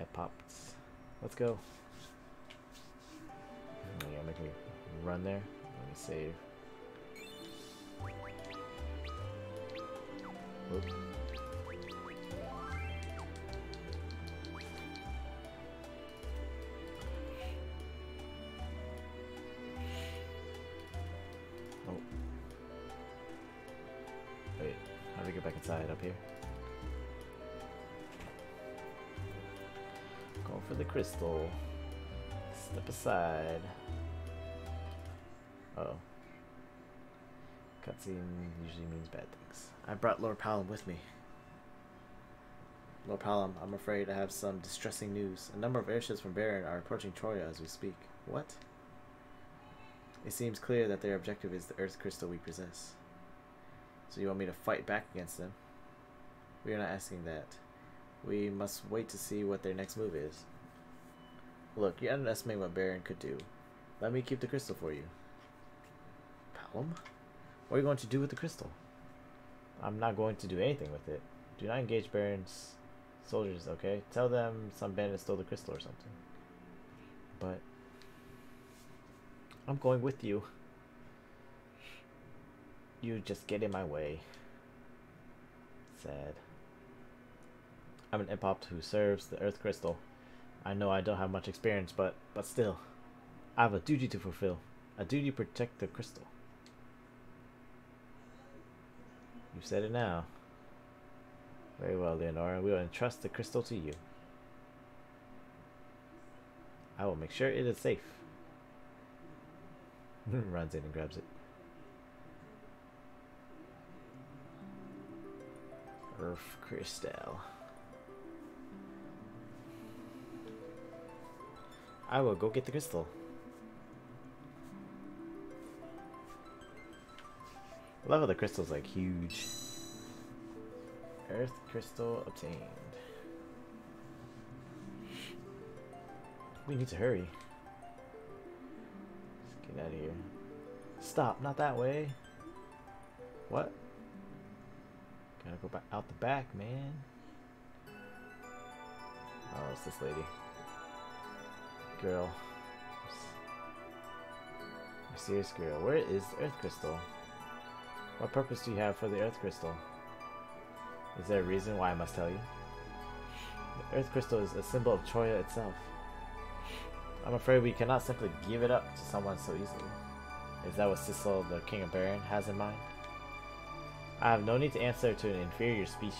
Epopts. Let's go. Hmm, oh, yeah, make me run there. Let me save. Crystal. Step aside. Uh oh. Cutscene usually means bad things. I brought Lord Palom with me. Lord Palom, I'm afraid I have some distressing news. A number of airships from Baron are approaching Troia as we speak. What? It seems clear that their objective is the Earth Crystal we possess. So you want me to fight back against them? We are not asking that. We must wait to see what their next move is. Look, you underestimate what Baron could do. Let me keep the crystal for you. Palom? What are you going to do with the crystal? I'm not going to do anything with it. Do not engage Baron's soldiers, okay? Tell them some bandit stole the crystal or something. But I'm going with you. You just get in my way. Sad. I'm an Epopt who serves the Earth Crystal. I know I don't have much experience, but but still, I have a duty to fulfill. A duty to protect the crystal. You've said it now. Very well, Leonora. We will entrust the crystal to you. I will make sure it is safe. <laughs> Runs in and grabs it. Earth crystal. I will go get the crystal. I love how the crystal's like huge. Earth crystal obtained. We need to hurry. Let's get out of here. Stop, not that way. What? Gotta go back out the back, man. Oh, it's this lady. Girl. Mysterious girl. Where is the Earth Crystal? What purpose do you have for the Earth Crystal? Is there a reason why I must tell you? The Earth Crystal is a symbol of Troia itself. I'm afraid we cannot simply give it up to someone so easily. Is that what Cecil, the King of Baron, has in mind? I have no need to answer to an inferior species.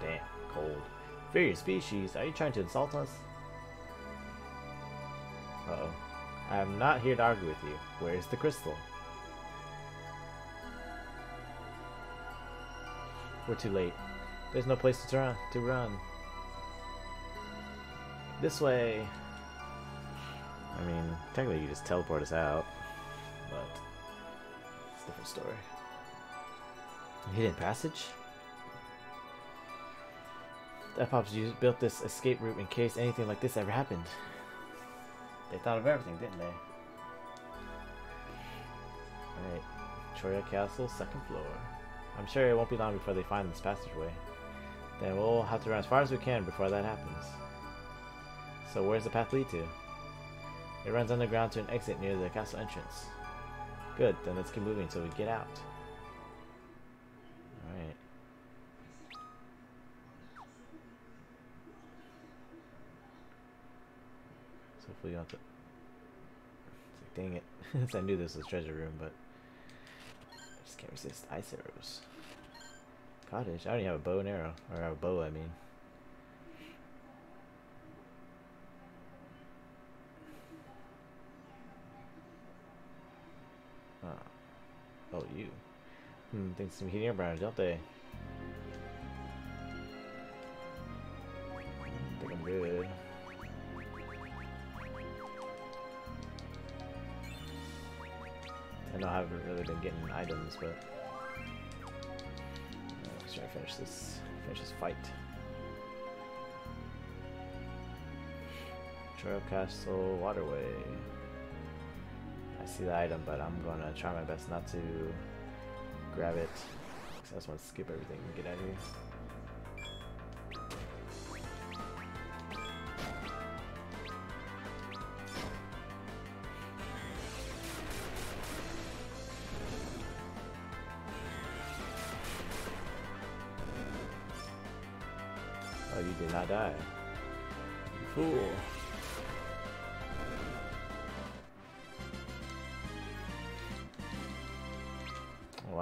Damn, cold. Inferior species? Are you trying to insult us? I am not here to argue with you. Where is the crystal? We're too late. There's no place to run. To run. This way. I mean, technically you just teleport us out, but it's a different story. Hidden passage? Epopts built this escape route in case anything like this ever happened. They thought of everything, didn't they? Alright. Troia Castle, second floor. I'm sure it won't be long before they find this passageway. Then we'll have to run as far as we can before that happens. So where's the path lead to? It runs underground to an exit near the castle entrance. Good, then let's keep moving until we get out. Alright. Don't have to... Like, dang it. <laughs> I knew this was treasure room, but... I just can't resist ice arrows. Cottage? I don't even have a bow and arrow. Or a bow, I mean. Oh. Oh, you. Hmm, things seem heating up around, don't they? I think I'm good. I haven't really been getting items, but uh, let's try to finish this finish this fight. Troia Castle Waterway. I see the item, but I'm gonna try my best not to grab it. I just want to skip everything and get out of here.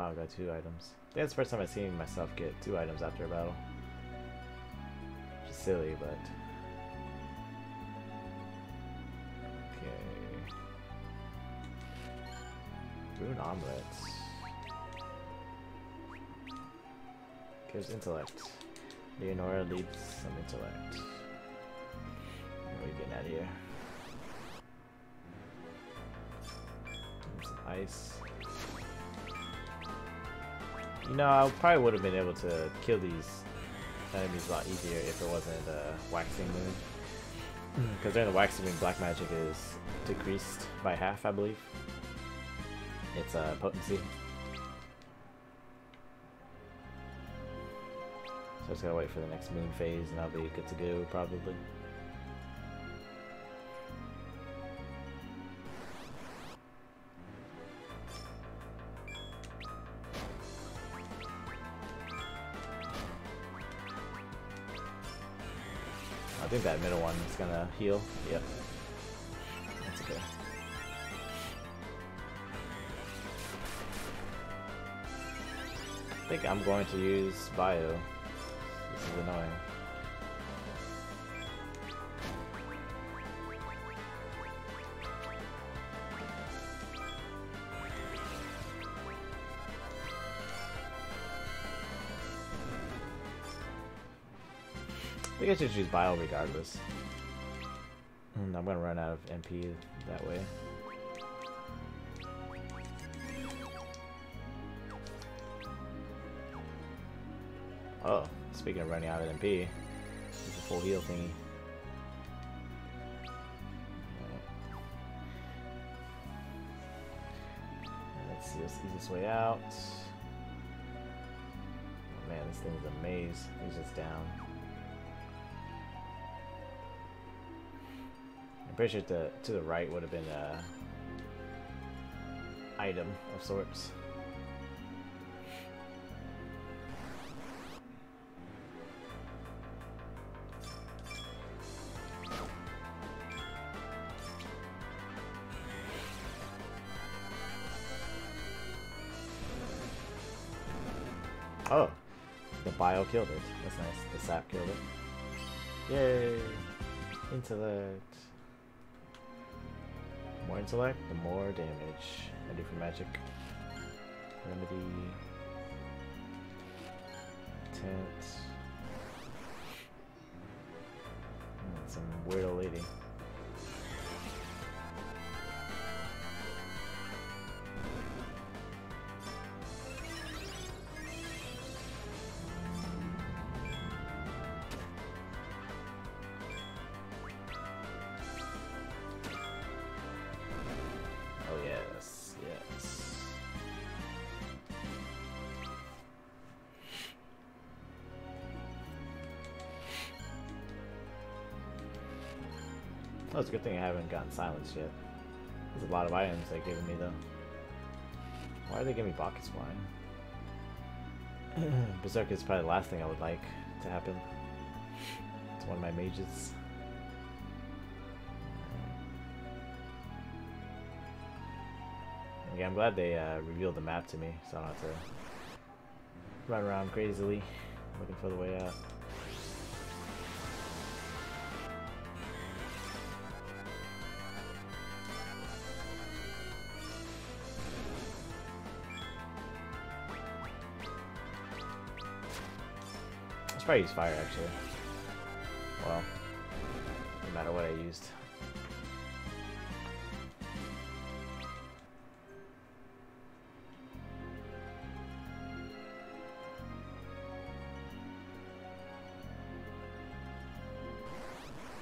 Wow, I got two items. I think that's the first time I've seen myself get two items after a battle. Which is silly, but... Okay... Rune omelets. Gives intellect. Leonora leads some intellect. What are we getting out of here? Some ice. You know, I probably would have been able to kill these enemies a lot easier if it wasn't a waxing moon. Because during the waxing moon, black magic is decreased by half, I believe. Its uh, potency. So I just gotta wait for the next moon phase and I'll be good to go, probably. Think that middle one is gonna heal. Yep. That's okay. I think I'm going to use bio. This is annoying. I should use bio regardless. Mm, I'm gonna run out of MP that way. Oh, speaking of running out of MP, it's a full heal thingy. Let's see, ease this way out. Oh man, this thing's a maze. He's just down. Pretty sure the to the right would have been a item of sorts. Oh, the bio killed it. That's nice. The sap killed it. Yay! Intellect. Intellect, the more damage. I do for magic. Remedy. Tent. Oh, it's a good thing I haven't gotten silenced yet. There's a lot of items they're giving me though. Why are they giving me Bacchus Wine? <clears throat> Berserk is probably the last thing I would like to happen. It's one of my mages. Yeah, I'm glad they uh, revealed the map to me, so I don't have to run around crazily looking for the way out. probably use fire, actually. Well, no matter what I used.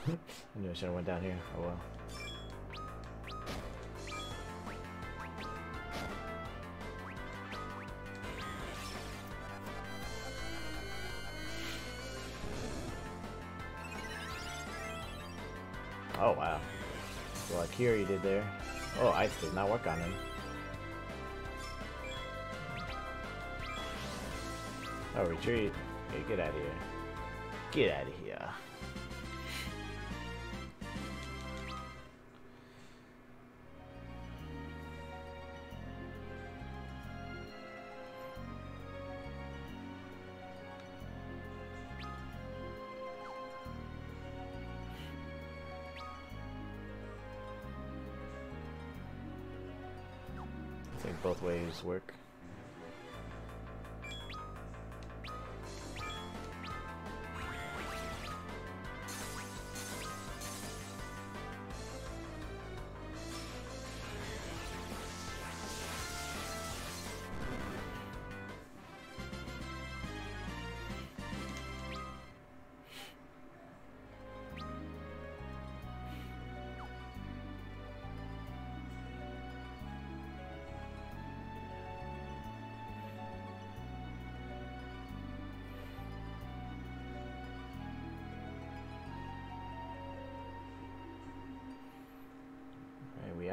<laughs> I knew I should have went down here. Oh well. Here you did there. Oh, ice did not work on him. Oh, retreat. Hey, get out of here. Get out of here. Ways work.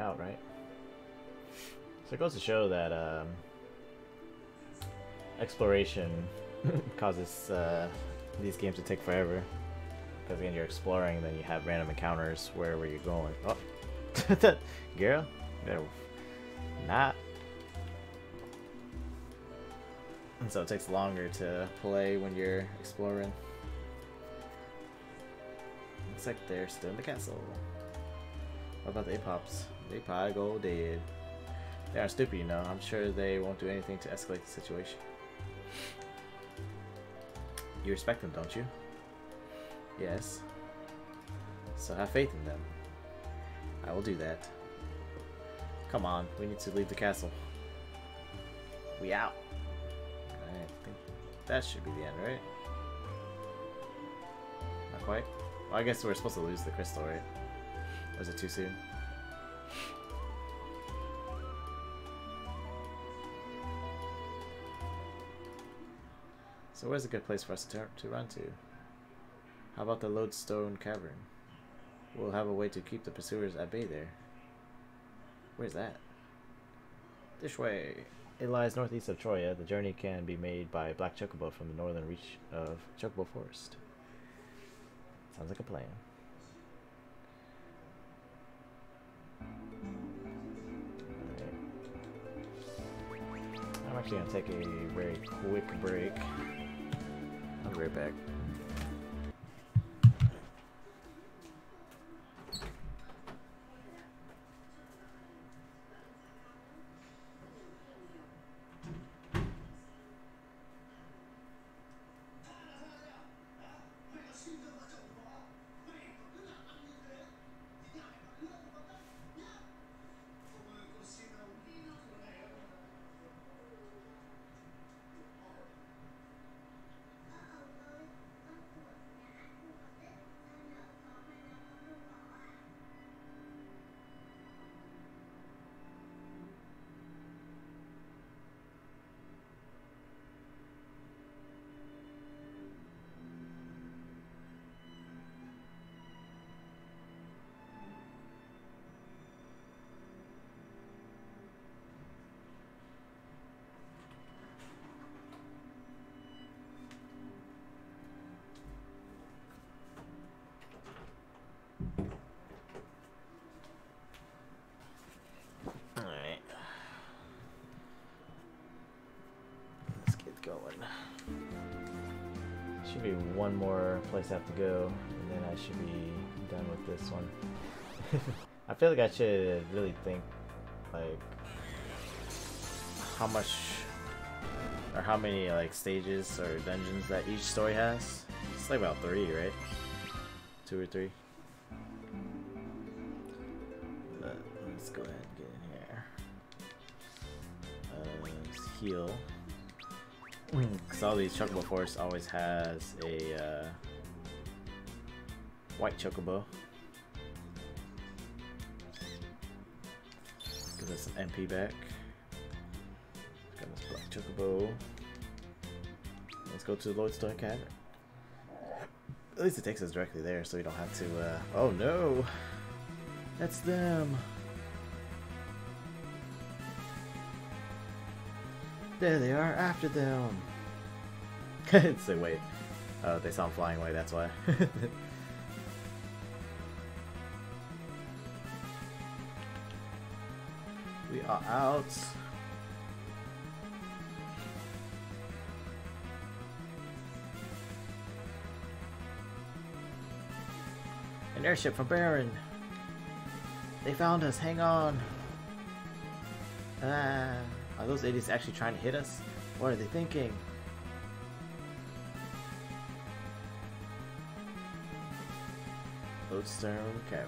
Out, right? So it goes to show that um, exploration <laughs> causes uh, these games to take forever. Because again, you're exploring, then you have random encounters wherever you're going. Oh, <laughs> girl, better not. And so it takes longer to play when you're exploring. Looks like they're still in the castle. What about the Epopts? They probably go dead. They aren't stupid, you know. I'm sure they won't do anything to escalate the situation. You respect them, don't you? Yes. So have faith in them. I will do that. Come on, we need to leave the castle. We out. I think that should be the end, right? Not quite. Well, I guess we're supposed to lose the crystal, right? Was it too soon? So where's a good place for us to, to run to? How about the Lodestone Cavern? We'll have a way to keep the pursuers at bay there. Where's that? This way. It lies northeast of Troia. The journey can be made by Black Chocobo from the northern reach of Chocobo Forest. Sounds like a plan. I'm actually gonna take a very quick break. Right back. Should be one more place I have to go, and then I should be done with this one. <laughs> I feel like I should really think, like, how much, or how many, like, stages or dungeons that each story has. It's like about three, right? Two or three. Let's go ahead and get in here. Uh, heal. Because all these Chocobo Forest always has a, uh, White Chocobo. Give us some MP back. Got this Black Chocobo. Let's go to the Lodestone Cavern. At least it takes us directly there, so we don't have to, uh... Oh no! That's them! There they are, after them! <laughs> <laughs> Say, wait. Oh, they saw him flying away, that's why. <laughs> we are out. An airship from Baron. They found us, hang on. Ah, are those idiots actually trying to hit us? What are they thinking? Lodestone Cavern.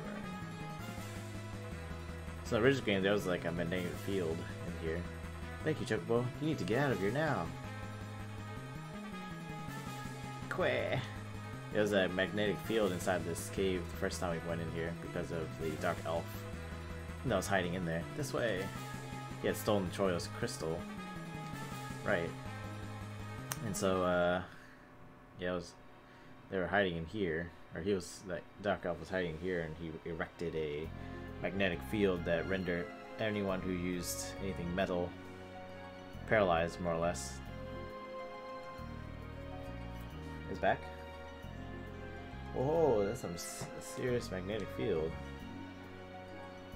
So in the original game, there was like a magnetic field in here. Thank you, Chocobo. You need to get out of here now. Quay. There was a magnetic field inside this cave the first time we went in here because of the Dark Elf that was hiding in there. This way. He had stolen Troia's crystal. Right. And so, uh, yeah, was, they were hiding in here or he was like Dark Elf was hiding here, and he erected a magnetic field that rendered anyone who used anything metal paralyzed, more or less. Is back. Whoa, that's some serious magnetic field.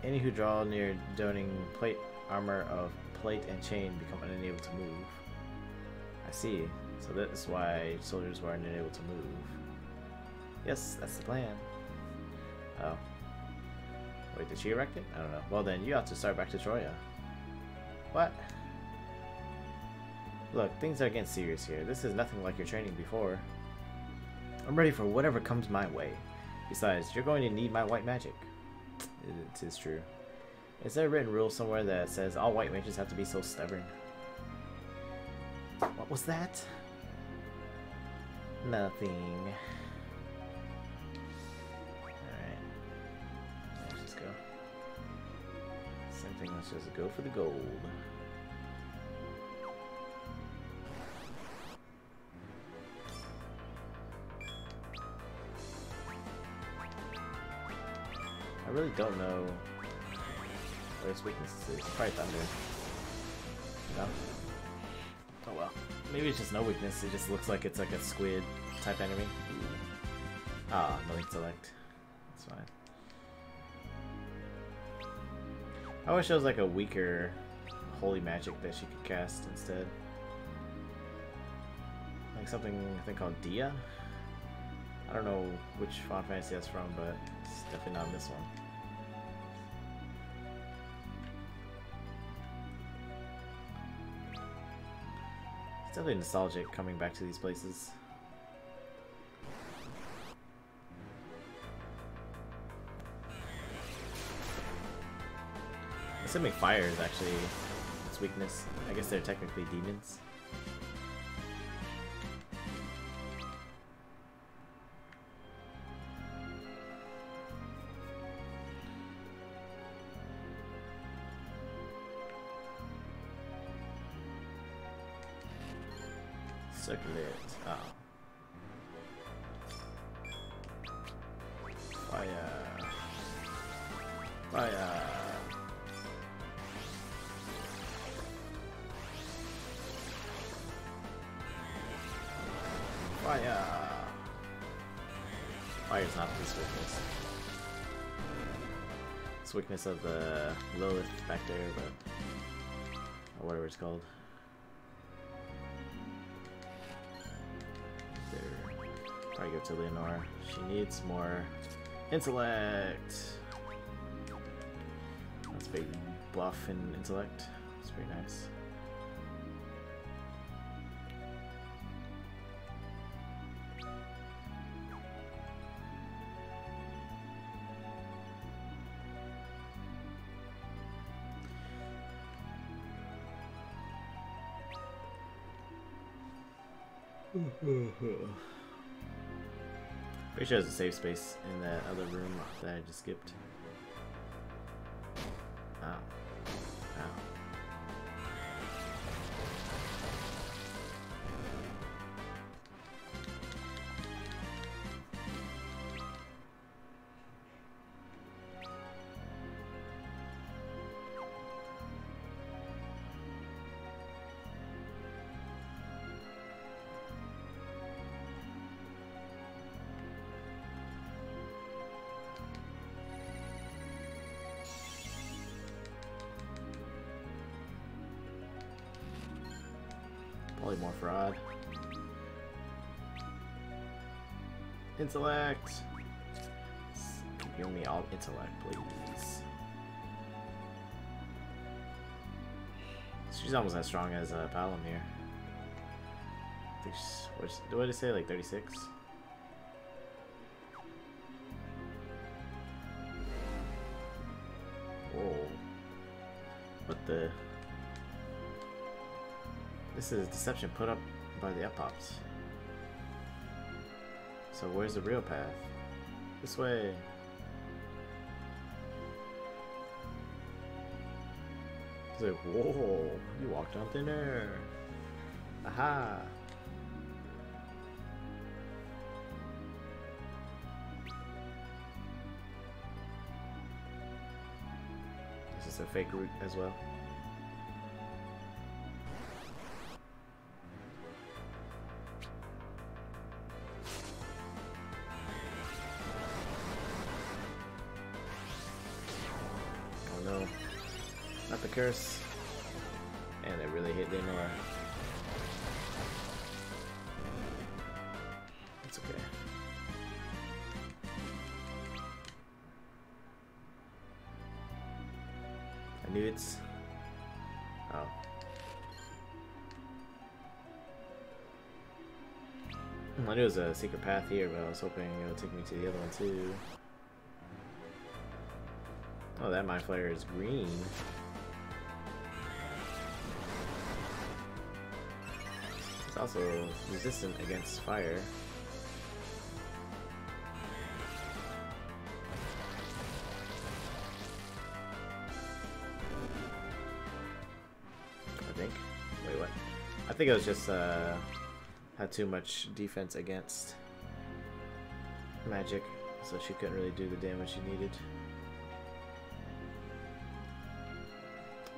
Any who draw near donning plate armor of plate and chain become unable to move. I see. So that's why soldiers were unable to move. Yes, that's the plan. Oh. Wait, did she erect it? I don't know. Well then, you have to start back to Troia. What? Look, things are getting serious here. This is nothing like your training before. I'm ready for whatever comes my way. Besides, you're going to need my white magic. It is true. Is there a written rule somewhere that says all white mages have to be so stubborn? What was that? Nothing. All right. Let's just go for the gold. I really don't know what its weakness is. Probably thunder. No? Oh well. Maybe it's just no weakness, it just looks like it's like a squid type enemy. Ah, no intellect. That's fine. I wish there was like a weaker holy magic that she could cast instead. Like something I think called Dia. I don't know which Final Fantasy that's from, but it's definitely not this one. Definitely nostalgic coming back to these places. Assuming fire is actually its weakness. I guess they're technically demons. Weakness of the Lilith back there, but... Or whatever it's called. There. Probably go to Leonora. She needs more intellect! That's big buff in intellect. It's pretty nice. Pretty sure there's a safe space in that other room that I just skipped. Polymorph fraud. Intellect! Give me all intellect, please. She's almost as strong as uh, Palom here. I think what's, what did I say, like 36? Whoa. What the... This is deception put up by the Epopts. So where's the real path? This way. He's like, whoa, you walked on thin air. Aha. This is a fake route as well. Curse. And it really hit Leonora. It's okay. I knew it's... Oh. I knew it was a secret path here, but I was hoping it would take me to the other one too. Oh, that Mind Flayer is green. Also resistant against fire. I think. Wait, what? I think it was just, uh, had too much defense against magic, so she couldn't really do the damage she needed.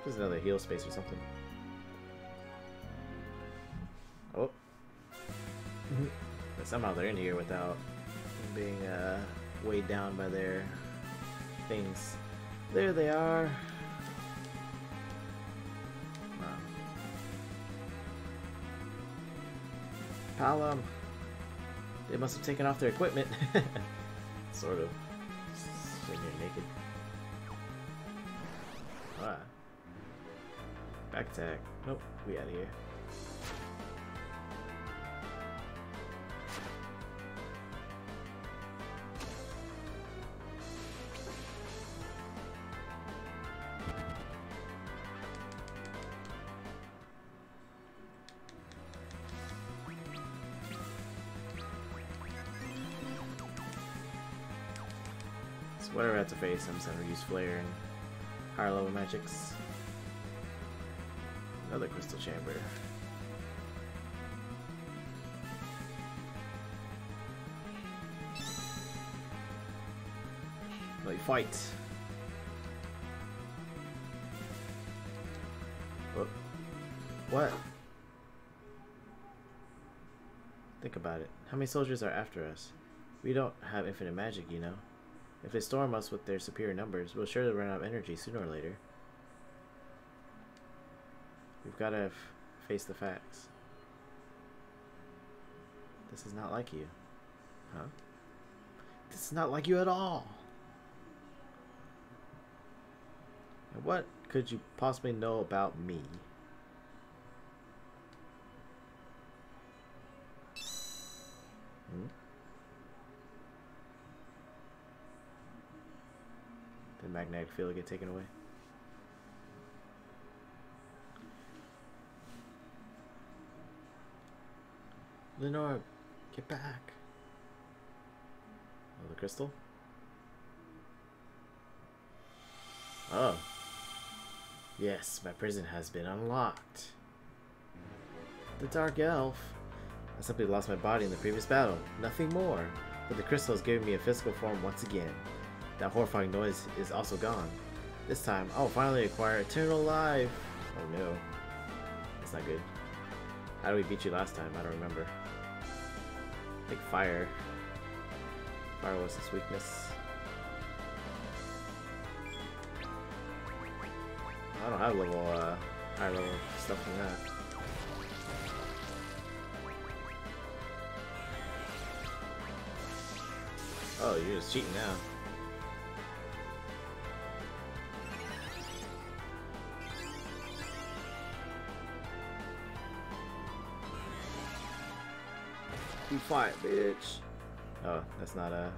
There's another heal space or something. But somehow they're in here without being uh, weighed down by their things. There they are. Wow. Palom. They must have taken off their equipment. <laughs> sort of. Sitting here naked. Ah. Back attack. Nope, we out of here. To face, I'm gonna use Flare and higher level magics. Another crystal chamber. Like fight. What? What? Think about it. How many soldiers are after us? We don't have infinite magic, you know. If they storm us with their superior numbers, we'll surely run out of energy sooner or later. We've got to face the facts. This is not like you. Huh? This is not like you at all. And what could you possibly know about me? Magnetic field get taken away? Leonora, get back. Oh, the crystal? Oh. Yes, my prison has been unlocked. The Dark Elf. I simply lost my body in the previous battle. Nothing more. But the crystal has given me a physical form once again. That horrifying noise is also gone. This time, I'll finally acquire Eternal Life. Oh no. That's not good. How did we beat you last time? I don't remember. I think fire. Fire was his weakness. I don't have level, uh, high level stuff than that. Oh, you're just cheating now. Be fine, bitch. Oh, that's not a uh,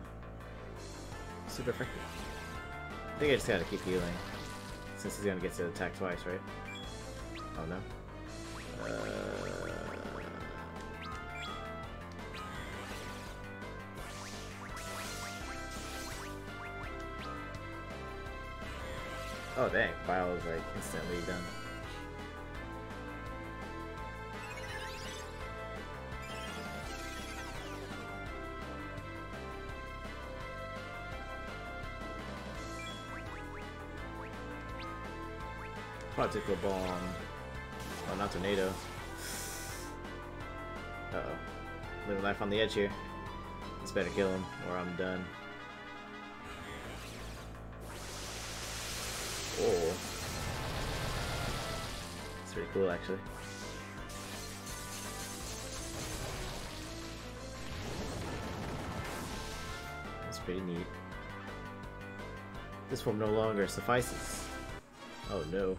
super effective. I think I just gotta keep healing. Since he's gonna get to attack twice, right? Oh no. Uh... Oh dang, Bile is like instantly done. Particle bomb. Oh, not tornado. Uh oh. Living life on the edge here. Let's better kill him or I'm done. Oh. It's pretty cool actually. That's pretty neat. This form no longer suffices. Oh no.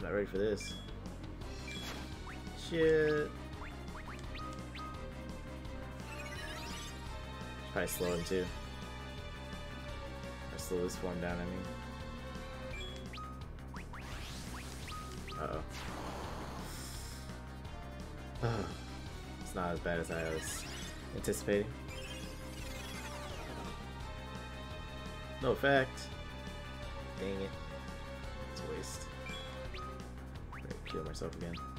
I'm not ready for this. Shit. Probably slow him too. Or slow this one down, I mean. Uh oh. <sighs> it's not as bad as I was anticipating. No effect. Dang it. Myself again.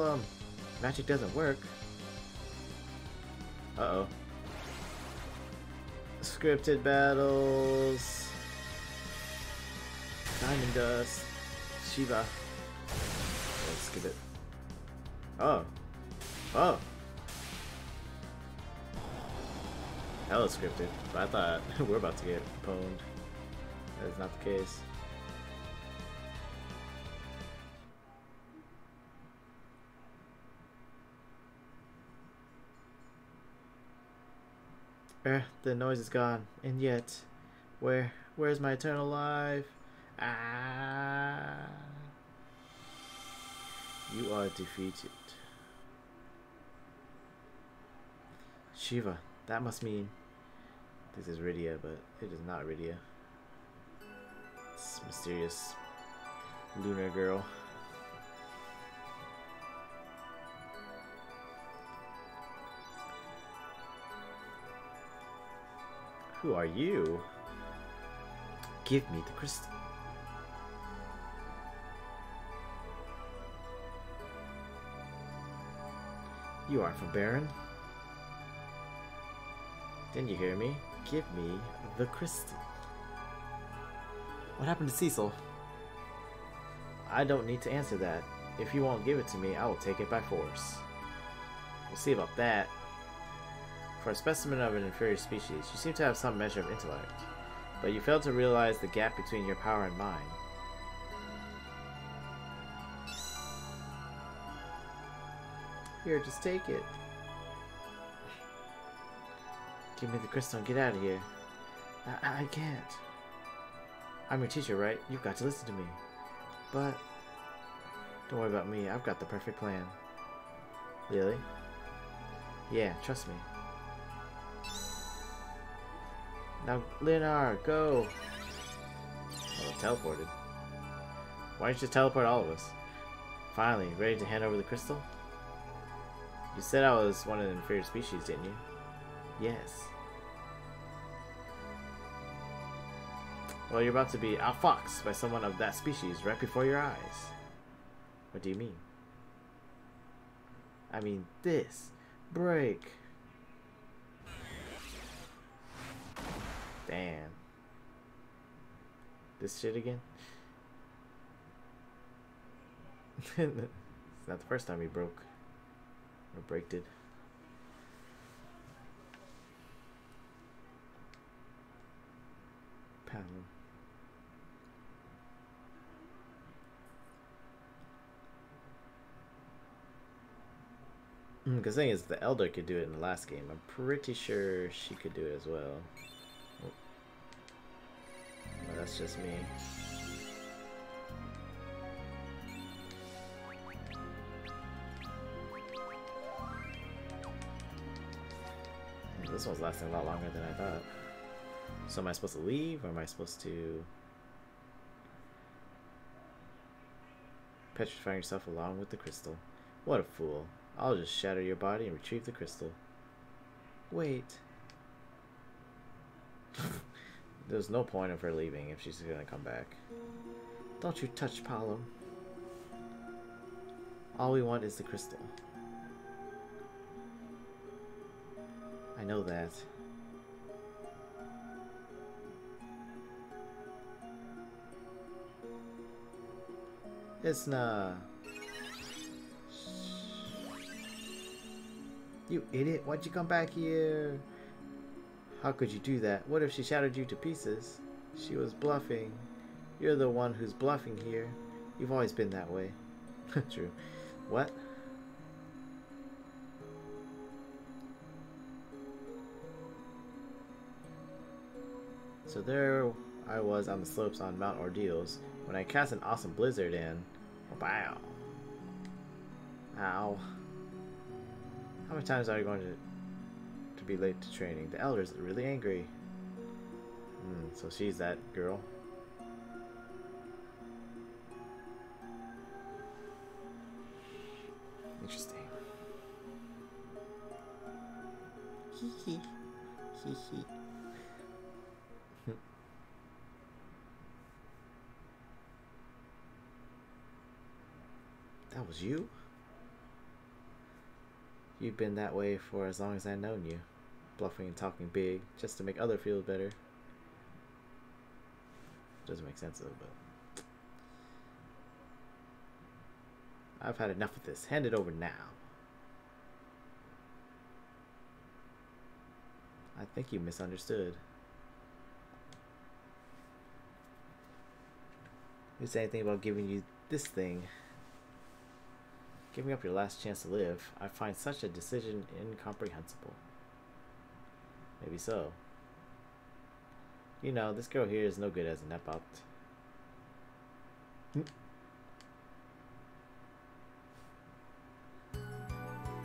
Um, magic doesn't work. Uh-oh. Scripted battles. Diamond Dust. Shiva. Let's skip it. Oh. Oh. Hella scripted. But I thought <laughs> we're about to get pwned. That is not the case. Er, the noise is gone, and yet, where, where's my eternal life? Ah. You are defeated. Shiva, that must mean this is Rydia, but it is not Rydia. This mysterious lunar girl. Who are you? Give me the crystal. You aren't from Baron? Didn't you hear me? Give me the crystal. What happened to Cecil? I don't need to answer that. If you won't give it to me, I will take it by force. We'll see about that. For a specimen of an inferior species, you seem to have some measure of intellect, but you fail to realize the gap between your power and mine. Here, just take it. Give me the crystal and get out of here. I, I can't. I'm your teacher, right? You've got to listen to me. But don't worry about me. I've got the perfect plan. Really? Yeah, trust me. Now, Leonora, go! Oh, teleported. Why don't you teleport all of us? Finally, ready to hand over the crystal? You said I was one of the inferior species, didn't you? Yes. Well, you're about to be outfoxed by someone of that species right before your eyes. What do you mean? I mean this. Break. Damn. This shit again? <laughs> it's not the first time he broke. Or braked it. Paddle. Because mm, thing is, the Elder could do it in the last game. I'm pretty sure she could do it as well. Oh. that's just me. This one's lasting a lot longer than I thought. So am I supposed to leave, or am I supposed to... Petrifying yourself along with the crystal. What a fool. I'll just shatter your body and retrieve the crystal. Wait. <laughs> There's no point of her leaving if she's gonna come back. Don't you touch Palom. All we want is the crystal. I know that. It's not. You idiot, why'd you come back here? How could you do that? What if she shattered you to pieces? She was bluffing. You're the one who's bluffing here. You've always been that way. <laughs> True. What? So there I was on the slopes on Mount Ordeals when I cast an awesome blizzard in. Wow. Ow. How many times are you going to to be late to training? The elders are really angry. Hmm, so she's that girl. Interesting. Hee hee. Hee hee. <laughs> that was you? You've been that way for as long as I've known you. Bluffing and talking big, just to make other feel better. Doesn't make sense though, but... I've had enough of this. Hand it over now. I think you misunderstood. You say anything about giving you this thing. Giving up your last chance to live, I find such a decision incomprehensible. Maybe so. You know, this girl here is no good as an Epopt.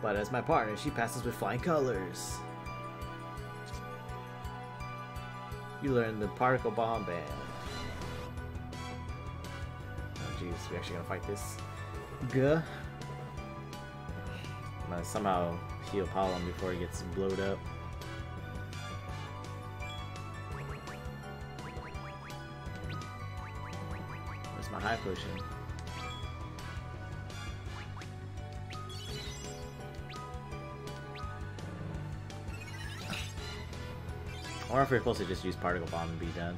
But as my partner, she passes with flying colors. You learn the particle bomb band. Oh jeez, we actually gonna fight this? Guh uh, somehow heal Palom before he gets blowed up. Potion? Or if we're supposed to just use Particle Bomb and be done.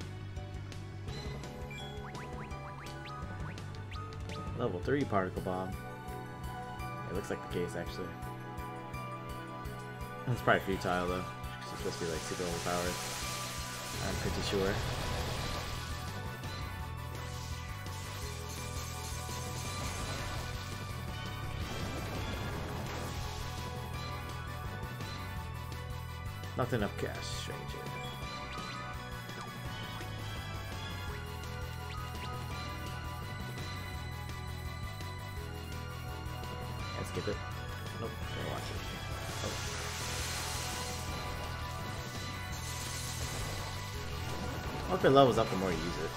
Level 3 Particle Bomb. It looks like the case, actually. It's probably futile, though. It's supposed to be, like, super overpowered. I'm pretty sure. Not enough cash, stranger. I skip it. Nope, watch it. Oh. Once it levels up, the more you use it.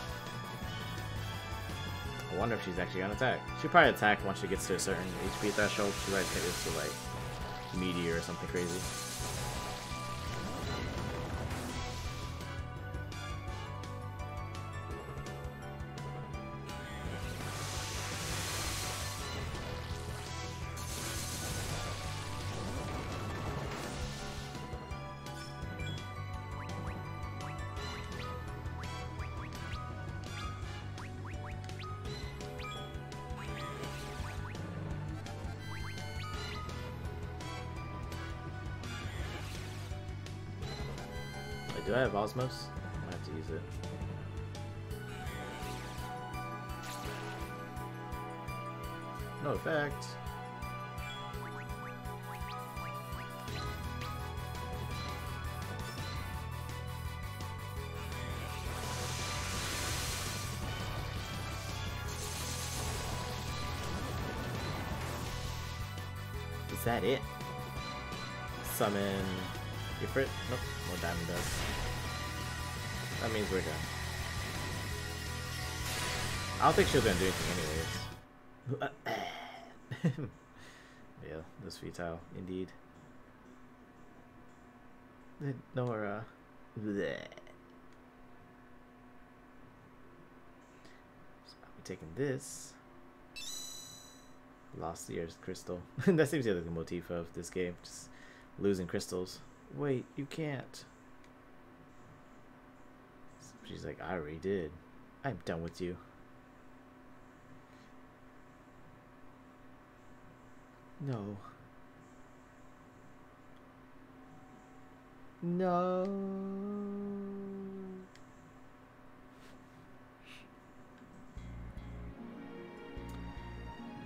I wonder if she's actually gonna attack. She'll probably attack once she gets to a certain HP threshold. She might hit into like meteor or something crazy. Have Osmose? I have to use it. No effect. Is that it? Summon That means we're done. I don't think she gonna do anything anyways. <coughs> yeah, this futile, indeed. Nora. So I'll be taking this. Lost year's crystal. <laughs> that seems to be the motif of this game. Just losing crystals. Wait, you can't. She's like, I already did. I'm done with you. No. No.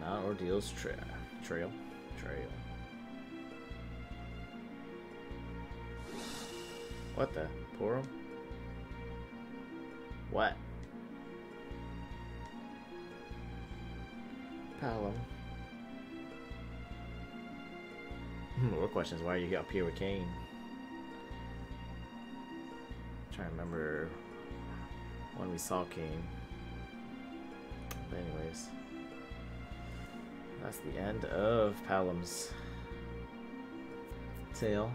Mount Ordeal's tra trail. Trail. What the? Porom? What? Palom. More <laughs> questions. Why are you up here with Kain? trying to remember when we saw Kain. But anyways. That's the end of Palom's tale.